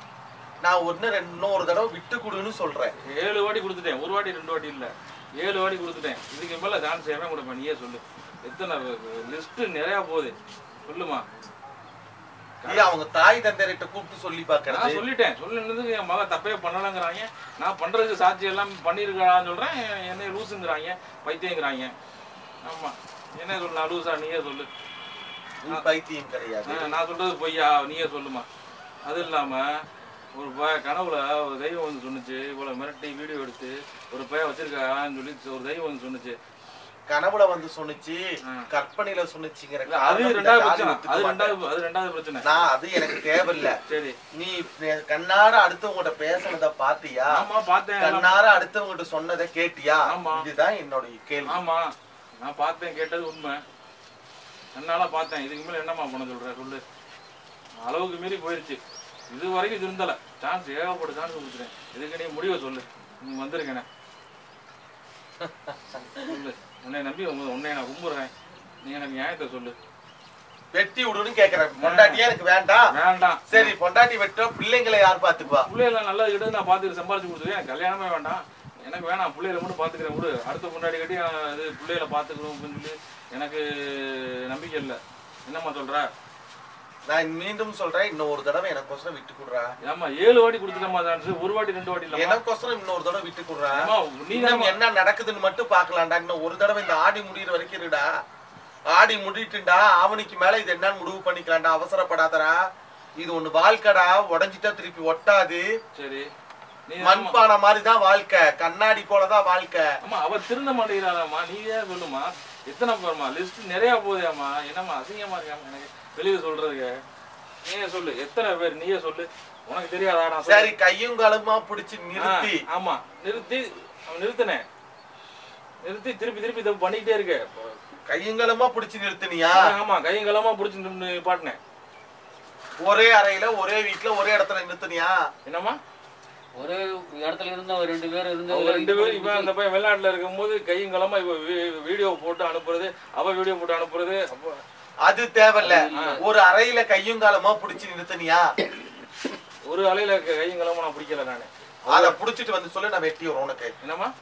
நான் ஒண்ணு ரெண்டு இன்னொரு தடவை விட்டு கொடுன்னு சொல்றேன். ஏழு வாட்டி கொடுத்துட்டேன். ஒரு வாட்டி ரெண்டு வாட்டி இல்ல. ஏழு வாட்டி கொடுத்துட்டேன். இதுக்கு மேல சான்ஸ் எவன் கொடுப்பேன்? நீயே சொல்லு. எத்தனை லிஸ்ட் நிறைய போகுது. சொல்லுமா? இல்ல அவங்க தாய் தந்தையர்கிட்ட கூப்பிட்டு சொல்லி நான் பாக்குறது சொல்லிட்டேன். சொல்லினதுக்கு என் மகன் தப்பே பண்ணலங்கிறாங்க. நான் பண்றதுக்கு சாட்சி எல்லாம் பண்ணிருக்கான்னு சொல்றேன். என்னை லூசுங்கிறாங்க. பைத்தியங்கிறாங்க. ஆமா. என்ன சொல்லு நான் லூசா நீயே சொல்லு. பைத்தியம் கிடையாது. நான் சொல்றது பொய்யா? நீயே சொல்லுமா. அது இல்லாம ஒரு ப- கனவுல ஒரு தெய்வம் வந்து சொன்னுச்சு. இவ்வளவு மிரட்டி வீடியோ எடுத்து ஒரு பையன் வச்சிருக்கான்னு சொல்லி ஒரு தெய்வம் வந்து சொன்னுச்சு. கனவுல வந்து சொன்னுச்சு கற்பனையில சொன்னுச்சுங்கிற அது ரெண்டாவது பிரச்சனை. நான் அது எனக்கு தேவையில்ல. சரி. நீ கண்ணார அடுத்தவங்ககிட்ட பேசுனத பாத்தியா? கண்ணார அடுத்தவங்ககிட்ட சொன்னதை கேட்டியா. இதுதான் என்னுடைய கேள்வி. ஆமா. நான் பார்த்தேன் கேட்டது உண்மை. என்னால பார்த்தேன். இதுக்கு மேல என்னம்மா பண்ண சொல்ற? சொல்லு. அளவுக்கு மீறி போயிருச்சு. இது வரைக்கும் திருந்தல. சான்ஸ் ஏகப்பட்ட சான்ஸ் கொடுத்துட்டேன். இதுக்கு நீ முடிவை சொல்லு? நீ வந்திருக்கேனே. சொல்லு. உன்னை நம்பி உன்னை நான் கும்பிடுறேன். நீ எனக்கு நியாயத்தை சொல்லு. வெட்டி விடுன்னு கேக்குறேன். பொண்டாட்டியே எனக்கு வேண்டாம். வேண்டாம். சரி பொண்டாட்டி வெட்டோம் பிள்ளைங்களை யார் பாத்துக்குவா? பிள்ளைகளை நல்லது கிட்ட நான் பார்த்துட்டு சம்பாரிச்சு கொடுத்துருக்கேன் எனக்கு கல்யாணமே வேண்டாம். எனக்கு வேணாம். பிள்ளைகளை மட்டும் பார்த்துக்கிறேன் விடு. அடுத்த முன்னாடி கட்டி இது பிள்ளைகளை பார்த்துக்கணும் அப்படின்னு சொல்லி எனக்கு நம்பிக்கை இல்லை. என்னம்மா சொல்ற? நான் மீண்டும் சொல்றேன் இன்னும் ஒரு தடவை எனக்கோசரம் விட்டு கொடுறா ஏம்மா ஏழு வாட்டி கொடுத்துட்டேம்மா சான்ஸ் ஒரு வாட்டி ரெண்டு வாட்டி எனக்கோசரம் இன்னொரு தடவை விட்டு கொடுறா நீ என்ன நடக்குதுன்னு மட்டும் பாக்கலாம்டா இன்னும் ஒரு தடவை இந்த ஆடி முடியிற வரைக்கும் இருடா. ஆடி முடிட்டுண்டா. ஆவணிக்கு மேல இது என்னன்னு முடிவு பண்ணிக்கலாம்டா. அவசரப்படாதடா. இது ஒண்ணு வாழ்க்கைடா. உடைஞ்சிட்டா திருப்பி ஒட்டாது. சரி. மண்பானை மாதிரிதான் வாழ்க்கை. கண்ணாடி போலதான் வாழ்க்கை. அம்மா அவ திருந்த மாட்டேங்கிறாளாம்மா. நீ ஏன் சொல்லுமா எத்தனை பேருமா? லிஸ்ட் நிறைய போதேம்மா என்னம்மா அசிங்கமா இருக்காம எனக்கு. வெளியே சொல்றதுக்கு நீயே சொல்லு. எத்தனை பேர்? நீயே சொல்லு. உனக்கு தெரியாதா. சரி கையும் காலுமா பிடிச்சு நிறுத்தி. ஆமா. நிறுத்தி அவன் நிறுத்தினேன். நிறுத்தி திருப்பி திருப்பி இதை பண்ணிக்கிட்டே இருக்க. கையுங்களுமா பிடிச்சு நிறுத்தினியா? ஆமா. கையங்கலமா புடிச்சு நின்னு பாட்டினேன். ஒரே அறையில ஒரே வீட்டுல ஒரே இடத்துல நிறுத்தினியா? என்னம்மா? ஒரே இடத்துல இருந்து அவங்க ரெண்டு பேரும் இருந்து ரெண்டு பேரும் இவன் அந்த பையன் வெளிநாட்டுல இருக்கும்போது கையங்கலமா இவ வீ- வீடியோ போட்டு அனுப்புறது அவ வீடியோ போட்டு அனுப்புறது அப்போ அது தேவையில்ல. ஒரு அறையில கையும் காலமா பிடிச்சு நிறுத்தினியா? ஒரு அலையில கையங்கலமா நான் பிடிக்கல நானு. அத புடிச்சிட்டு வந்து சொல்லு நான் வெட்டி வரும் உனக்கு. என்னம்மா?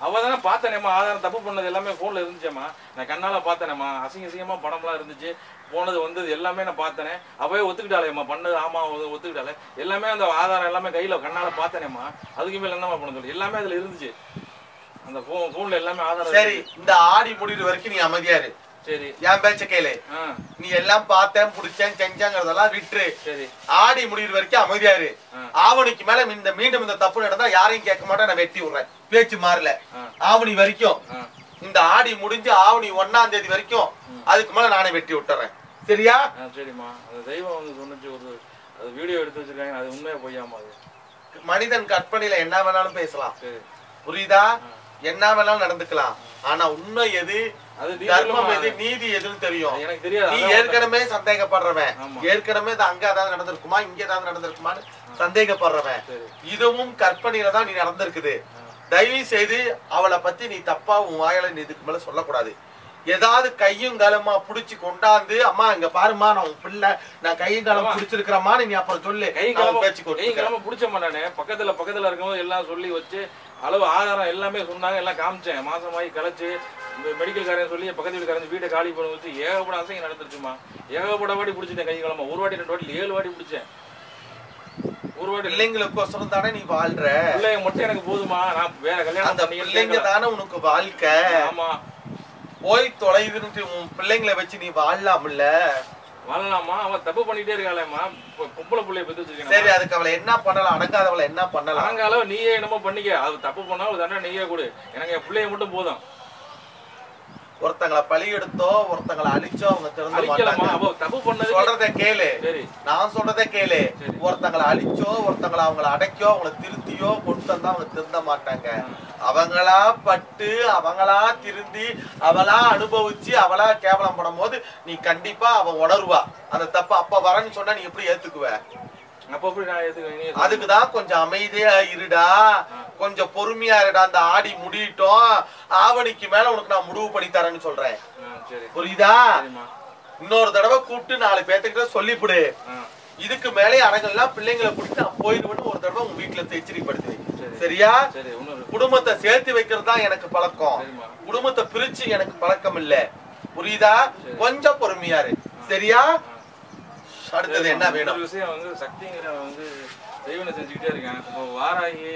அவ தானே பார்த்தனேம்மா ஆதாரம் தப்பு பண்ணது எல்லாமே போன்ல இருந்துச்சேம்மா. நான் கண்ணால பார்த்தனேம்மா அசிங்க அசிங்கமா படம்லாம் இருந்துச்சு. போனது வந்தது எல்லாமே நான் பார்த்தனே. அவவே ஒத்துக்கிட்டாளேம்மா பண்ணது ஆமா ஒ- ஒத்துக்கிட்டாளே. எல்லாமே அந்த ஆதாரம் எல்லாமே கையில கண்ணால பார்த்தனேம்மா. அதுக்கு மேல என்னம்மா பண்ண சொல்லு? எல்லாமே அதுல இருந்துச்சு. அந்த போன் போன்ல எல்லாமே ஆதாரம் சரி இந்த ஆடி முடியிற வரைக்கும் நீ அமைதியா இரு. சரி. என் பேச்ச கேளு. நீ எல்லாம் பார்த்தேன் புடிச்சேன் செஞ்சேங்கிறதெல்லாம் விட்டுரு. சரி. ஆடி முடியிற வரைக்கும் அமைதியா இரு. ஆ. ஆவணிக்கு மேல இந்த மீண்டும் இந்த தப்பு நடந்தா யாரையும் கேட்க மாட்டேன் நான் வெட்டி விடுறேன். பேச்சு மாறல. ஆவணி வரைக்கும். இந்த ஆடி முடிஞ்சு ஆவணி ஒண்ணாம் தேதி வரைக்கும் அதுக்கு மேல நானே வெட்டி விட்டுறேன். சரியா? சரிம்மா. தெய்வம் வந்து சொன்னுச்சு ஒரு அது வீடியோ எடுத்து வச்சிருக்காங்க. அது உண்மையா பொய்யாமா அது? மனிதன் கற்பனையில என்ன வேணாலும் பேசலாம். புரியுதா? என்ன வேணாலும் நடந்துக்கலாம். ஆனா உண்மை எது? தர்மம் எது நீதி எதுன்னு தெரியும். எனக்கு தெரியாது. நீ ஏற்கனவே சந்தேகப்படுறவன். ஏற்கனவே அங்க ஏதாவது நடந்திருக்குமா இங்க ஏதாவது நடந்திருக்குமான்னு சந்தேகப்படுறவன். இதுவும் கற்பனையில தான் நீ நடந்திருக்குது. தயவு செய்து அவளை பத்தி நீ தப்பா உன் வாயில நீ இதுக்கு மேல சொல்லக்கூடாது. ஏதாவது கையும் காலமா புடிச்சு கொண்டாந்து அம்மா இங்க பாருமா நான் உன் பிள்ளை. நான் கையும் காலம் புடிச்சிருக்கிறமான்னு நீ அப்புறம் சொல்லு. கை நான் கிளம்ப உன் பேச்சு கை கொடுத்துக்கிறேன். கிளம்ப பிடிச்ச மாட்டானே பக்கத்துல பக்கத்துல இருக்கும்போது எல்லாம் சொல்லி வச்சு அளவு ஆதாரம் எல்லாமே சொன்னாங்க எல்லாம் காமிச்சேன். மாசமாயி கழிச்சு மெடிக்கல் காரன் சொல்லி பக்கத்து வீட்டுக்காரன் வீட்டை காலி பண்ண வச்சு ஏகப்பட அசைங்க நடந்துருச்சுமா ஏகப்பட வாட்டி பிடிச்சிட்டேன் கை கிளம்ப ஒரு வாட்டி ரெண்டு வாட்டி ஏழு வாட்டி பிடிச்சேன். ஒரு வாட்டி பிள்ளைங்களுக்கோசரம் தானே நீ வாழ்ற? பிள்ளைங்க மட்டும் எனக்கு போதுமா நான் வேற கல்யாணம் அந்த பிள்ளைங்க தானே உனக்கு வாழ்க்கை? ஆமா. போய் உன் பிள்ளைங்களை வச்சு நீ வாழலாம்ல? வாழலாமா? அவன் தப்பு பண்ணிட்டே இருக்காளேம்மா. இப்ப பொம்பளை பிள்ளைய பெத்து சரி வச்சிருக்கேன் அதுக்கு அவளை என்ன பண்ணலாம்? அடங்காதவளை என்ன பண்ணலாம்? அளவு நீயே என்னமோ பண்ணிக்க. அது தப்பு பண்ணா ஒரு தண்டனை நீயே கொடு. எனக்கு என் பிள்ளைய மட்டும் போதும். ஒருத்தங்கள பழி எடுத்தோ ஒருத்தங்கள அழிச்சோ அவங்க திறந்த சொல்றத கேளு. நான் சொல்றத கேளு. ஒருத்தங்கள அழிச்சோ ஒருத்தங்கள அவங்கள அடைக்கோ அவங்கள திருத்தியோ கொண்டு வந்தா அவங்க திருந்த மாட்டாங்க. அவங்களா பட்டு அவங்களா திருந்தி அவளா அனுபவிச்சு அவளா கேவலம் படும் போது நீ கண்டிப்பா அவ உணருவா. அந்த தப்பு அப்ப வரேன்னு சொன்னா நீ எப்படி ஏத்துக்குவ? அதுக்குதான் கொஞ்சம் அமைதியா இருடா. கொஞ்சம் பொறுமையா இருடா. அந்த ஆடி முடியட்டும். ஆவணிக்கு மேல உனக்கு நான் முடிவு பண்ணி தரேன்னு சொல்றேன். புரியுதா? இன்னொரு தடவை கூப்பிட்டு நாலு பேத்துக்கிட்ட சொல்லிவிடு இதுக்கு மேலே அடங்கலாம் பிள்ளைங்களை கூப்பிட்டு நான் போயிடுவேன்னு ஒரு தடவை உங்க வீட்டுல. சரி. சரியா? குடும்பத்தை சேர்த்து வைக்கிறது தான் எனக்கு பழக்கம். குடும்பத்தை பிரிச்சு எனக்கு பழக்கம் இல்ல புரியுதா கொஞ்சம் பொறுமையா இரு. சரியா? அடுத்தது என்ன வேணும்? விஷயம் வந்து சக்திங்கிற வந்து தெய்வனை செஞ்சுக்கிட்டே இருக்கேன். இப்போ வாராகி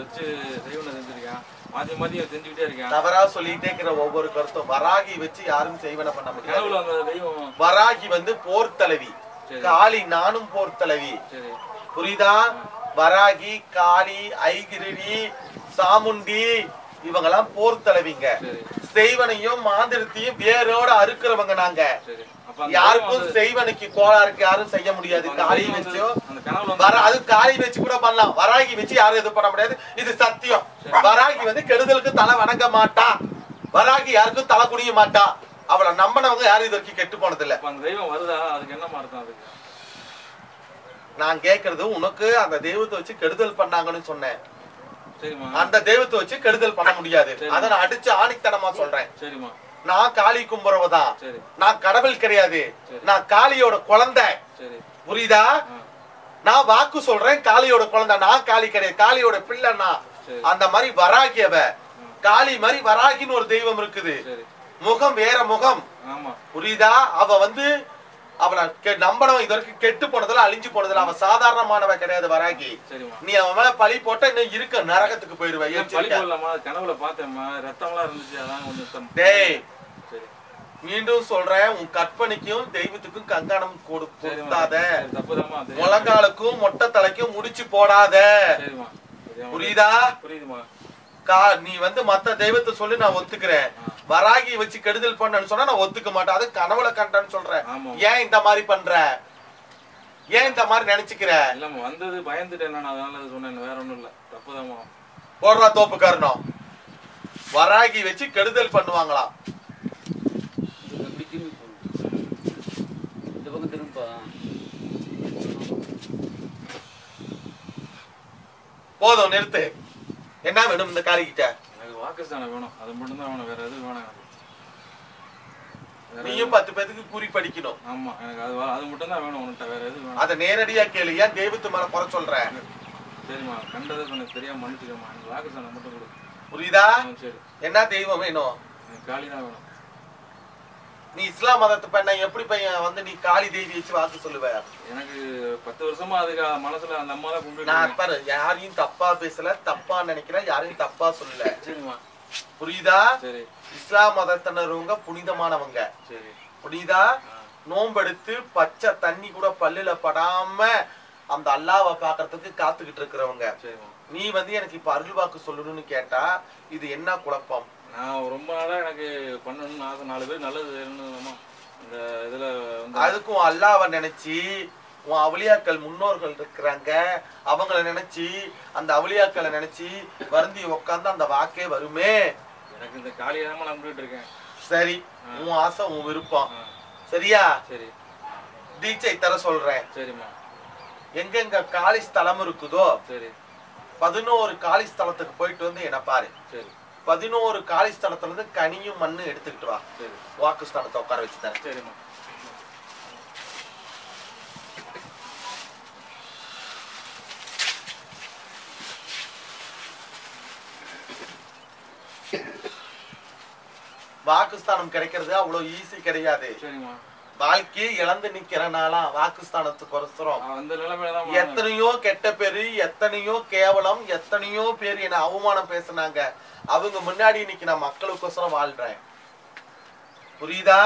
வச்சு தெய்வனை செஞ்சிருக்கேன். மாத்தி மாத்தி செஞ்சுக்கிட்டே இருக்கேன். தவறா சொல்லிட்டே இருக்கிற ஒவ்வொரு கருத்தும் வராகி வச்சு யாரும் செய்வன பண்ண முடியாது. வராகி வந்து போர் தலைவி. காளி நானும் போர் தலைவி. புரியுதா? வராகி காளி ஐகிரிடி சாமுண்டி இவங்கெல்லாம் போர் தலைவிங்க. செய்வனையும் மாந்திரத்தையும் வேரோட அறுக்கிறவங்க நாங்க. யாருக்கும் செய்வனுக்கு கோளாறுக்கு யாரும் செய்ய முடியாது. காளி வச்சோ. வர அது காளி வச்சு கூட பண்ணலாம். வராகி வச்சு யாரும் எதுவும் பண்ண முடியாது. இது சத்தியம். வராகி வந்து கெடுதலுக்கு தலை வணங்க மாட்டா. வராகி யாருக்கும் தலை குனிய மாட்டா. அவளை நம்பினவங்க யாரும் இது வரைக்கும் கெட்டு போனது இல்ல தெய்வம் வருதா? அதுக்கு அர்த்தம் அதுக்கு நான் கேக்குறது உனக்கு அந்த தெய்வத்தை வச்சு கெடுதல் பண்ணாங்கன்னு சொன்னேன். அந்த தெய்வத்தை வச்சு கெடுதல் பண்ண முடியாது. அத நான் அடிச்சு ஆணித்தனமா சொல்றேன். சரிம்மா. நான் காளி கும்புறவதான் நான் கடவுள் கிடையாது. நான் காளியோட குழந்தை. புரியுதா? நான் வாக்கு சொல்றேன் காளியோட குழந்தை. நான் காளி கிடையாது. காளியோட பிள்ளை நான் சரி. அந்த மாதிரி வராகியவ. காளி மாதிரி வராகின்னு ஒரு தெய்வம் இருக்குது. முகம் வேற முகம். புரியுதா? அவ வந்து அவளை கெ- நம்பனவன் இது வரைக்கும் கெட்டு போனதுல அழிஞ்சு போனதுல அவ சாதாரணமானவ கிடையாது வராகி. நீ அவன் மேல பழி போட்டா இன்னும் இருக்க? நரகத்துக்கு. போடலாமா? கனவுல பார்த்தேன்மா ரத்தம்லாம் இருந்துச்சு. அதான் கொஞ்சம் டேய் மீண்டும் சொல்றேன் உன் கற்பனைக்கும் தெய்வத்துக்கும் கங்கணம் கொடுத்தாத முழங்காலுக்கும் மொட்டை தலைக்கும் முடிச்சு போடாத. புரியுதா? புரியுதுமா கா நீ வந்து மத்த தெய்வத்தை சொல்லி நான் ஒத்துக்கிறேன். வராகி வச்சு கெடுதல் பண்ணன்னு சொன்னா நான் ஒத்துக்க மாட்டேன். அது கனவுல கண்டேன்னு சொல்றேன். ஏன் இந்த மாதிரி பண்ற? ஏன் இந்த மாதிரி நினைச்சுக்கிற? இல்லம்மா வந்தது பயந்துட்டேன் நான் அதனால அது சொன்னேன் வேற ஒண்ணும் இல்ல. தப்புதாம்மா. போடுறா தோப்பு காரணம் வராகி வச்சு கெடுதல் பண்ணுவாங்களாம் அப்படி திரும்பி போகணும் இந்த பக்கம் திரும்பா போதும் நிறுத்து. என்ன வேணும் இந்த காளிகிட்ட? எனக்கு வாக்குஸ்தானம் வேணும். அது மட்டும் தான் வேணும். வேற எதுவும் வேணாம் நீயும் பத்து பேத்துக்கு குறி படிக்கணும். ஆமா எனக்கு அது அது மட்டும் தான் வேணும் உன்கிட்ட. வேற எதுவும் வேணும். அதை நேரடியா கேளு. ஏன் தெய்வத்து மேல குறை சொல்ற? சரிம்மா கண்டதை எனக்கு தெரியாம மன்னிச்சுக்கம்மா. எனக்கு வாக்குஸ்தானம் மட்டும் கொடு. புரியுதா? சரி. என்ன தெய்வம் வேணும்? எனக்கு காளி தான் வேணும். நீ இஸ்லாம் மதத்து பெண்ணை எப்படி பையன் வந்து நீ காளி தேவி வச்சு வாக்கு சொல்லுவ? எனக்கு பத்து வருஷமா அதுக்கு மனசுல அந்த அம்மா நான் பாரு யாரையும் தப்பா பேசல தப்பா நினைக்கல யாரையும் தப்பா சொல்லல. புரியுதா? சரி. இஸ்லாம் மதத்தினருங்க புனிதமானவங்க. சரி. புரியுதா? நோம்பெடுத்து பச்சை தண்ணி கூட பல்லுல படாம அந்த அல்லாவை பாக்குறதுக்கு காத்துக்கிட்டு இருக்கிறவங்க. நீ வந்து எனக்கு இப்ப அருள்வாக்கு சொல்லணும்னு கேட்டா இது என்ன குழப்பம்? நான் ரொம்ப நாளா எனக்கு பண்ணணும்னு ஆசை. நாலு பேர் நல்லது செய்யணும்மா இந்த இதுல வந்து அதுக்கும் அல்லாவை நினைச்சு உன் அவலியாக்கள் முன்னோர்கள் இருக்கிறாங்க. அவங்கள நினைச்சு அந்த அவலியாக்களை நினைச்சு வருந்தி உக்காந்து அந்த வாக்கே வருமே. எனக்கு இந்த காலியாக நம்பிட்டு இருக்கேன். சரி உன் ஆசை உன் விருப்பம். சரியா? சரி. தீட்சை தர சொல்றேன். சரிம்மா. எங்கெங்க காலி ஸ்தலம் இருக்குதோ சரி. பதினோரு காலி ஸ்தலத்துக்கு போயிட்டு வந்து என்ன பாரு. சரி. பதினோரு காலி ஸ்தலத்துல இருந்து கனியும் மண்ணு எடுத்துக்கிட்டு வா. வாக்கு ஸ்தானத்தை உட்கார வச்சு தரேன் சரிம்மா வாக்குஸ்தானம் கிடைக்கிறது அவ்வளவு ஈஸி கிடையாது. வாழ்க்கையை இழந்து நிக்கிறனால வாக்குஸ்தானத்துக்கு தான் எத்தனையோ கெட்ட பேரு எத்தனையோ கேவலம் எத்தனையோ பேர் என்ன அவமானம் பேசுனாங்க. அவங்க முன்னாடி இன்னைக்கு நான் மக்களுக்கோசரம் வாழ்றேன். புரியுதா.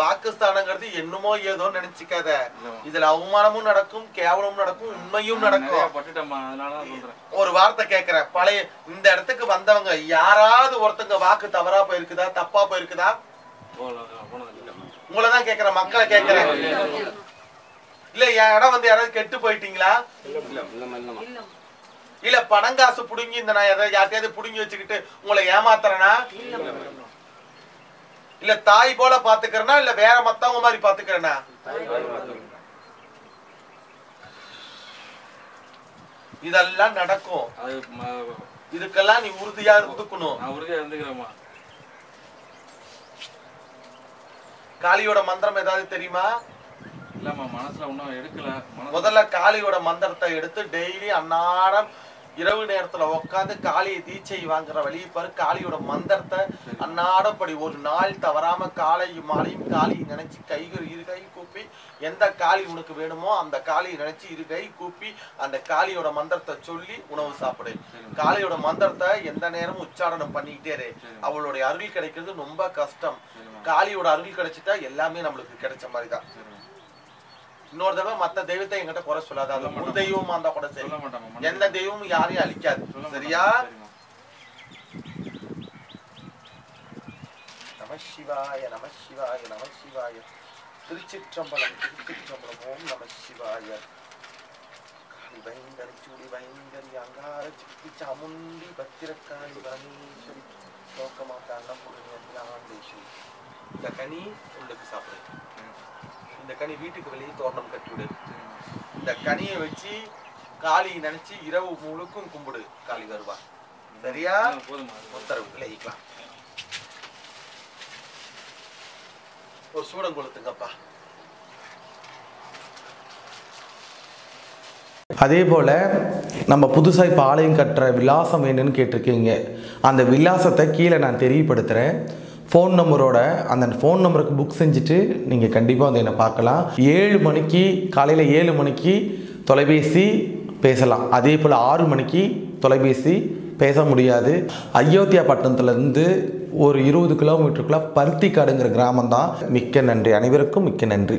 வாக்குஸ்தானங்கிறது என்னமோ ஏதோ நினைச்சுக்காத. இதுல அவமானமும் நடக்கும் கேவலமும் நடக்கும் உண்மையும் நடக்கும். ஒரு வார்த்தை கேக்குறேன். பழைய இந்த இடத்துக்கு வந்தவங்க யாராவது ஒருத்தங்க வாக்கு தவறா போயிருக்குதா தப்பா போயிருக்குதா? உங்களை தான் கேக்குறேன் மக்களை கேக்குறேன். இல்ல என் இடம் வந்து யாராவது கெட்டு போயிட்டீங்களா? இல்ல பணம் காசு புடுங்கி இந்த நான் யார்ட்டையாவது புடுங்கி வச்சுக்கிட்டு உங்களை ஏமாத்துறேனா? இல்ல தாய் போல பாத்துக்கிறேனா? இல்ல வேற மத்தவங்க மாதிரி பாத்துக்கிறேனா? இதெல்லாம் நடக்கும். இதுக்கெல்லாம் நீ உறுதியா இருந்துக்கணும். உறுதியா இருந்துக்கிறேம்மா. காளியோட மந்திரம் ஏதாவது தெரியுமா? இல்லம்மா மனசுல ஒன்றும் எடுக்கல. முதல்ல காளியோட மந்திரத்தை எடுத்து டெய்லி அன்னாடம் இரவு நேரத்துல உட்காந்து காளியை தீட்சை வாங்குற வழியை பாரு காளியோட மந்திரத்தை அன்னாடம் படி ஒரு நாள் தவறாம காலையும் மாலையும் காளியை நினைச்சு கைகள் இரு கை கூப்பி எந்த காளி உனக்கு வேணுமோ அந்த காளியை நினைச்சு இரு கை கூப்பி அந்த காளியோட மந்திரத்தை சொல்லி உணவு சாப்பிடு. காளியோட மந்திரத்தை எந்த நேரமும் உச்சாரணம் பண்ணிக்கிட்டே இரு. அவளுடைய அருள் கிடைக்கிறது ரொம்ப கஷ்டம். காளியோட அருள் கிடைச்சிட்டா எல்லாமே நம்மளுக்கு கிடைச்ச மாதிரி தான் இன்னொரு தடவை மத்த தெய்வத்தை என்கிட்ட குறை சொல்லாத. அது முன் தெய்வமா இருந்தா கூட சரி. எந்த தெய்வமும் யாரையும் அழிக்காது. சரியா? மாட்டாம்மா. சரிம்மா நம சிவாய நம சிவாய நம சிவாய. திருச்சிற்றம்பலம் திருச்சிற்றம்பலம். ஓம் நம சிவாய. காளி பயங்கரி சூடி பயங்கரி அங்கார சித்தி சாமுண்டி பத்திரக்காளி பரமேஸ்வரி. லோகமாட்டாண்டம் புகழேஸ்வரி இந்த கனி உங்களுக்கு சாப்பிடு இந்த கனி வீட்டுக்கு வெளியே தோரணம் கட்டிவிடு இந்த கனியை வச்சு காளி நினைச்சு இரவு முழுக்கும் கும்பிடு. காளி வருவா. சரியா? உத்தரவு விளைவிக்கலாம் ஒரு சூடம் கொளுத்துங்கப்பா. அதே போல் நம்ம புதுசாக இப்போ ஆலயம் கட்டுற விலாசம் வேணும்னு கேட்டிருக்கீங்க. அந்த விலாசத்தை கீழே நான் தெரியப்படுத்துகிறேன் ஃபோன் நம்பரோட அந்த ஃபோன் நம்பருக்கு புக் செஞ்சுட்டு நீங்கள் கண்டிப்பாக வந்து என்னை பார்க்கலாம். ஏழு மணிக்கு காலையில் ஏழு மணிக்கு தொலைபேசி பேசலாம். அதே போல் ஆறு மணிக்கு தொலைபேசி பேச முடியாது. அயோத்தியா பட்டணத்துலேருந்து ஒரு இருபது கிலோமீட்டருக்குள்ளே பருத்திக்காடுங்கிற கிராமம் தான் மிக்க நன்றி. அனைவருக்கும் மிக்க நன்றி.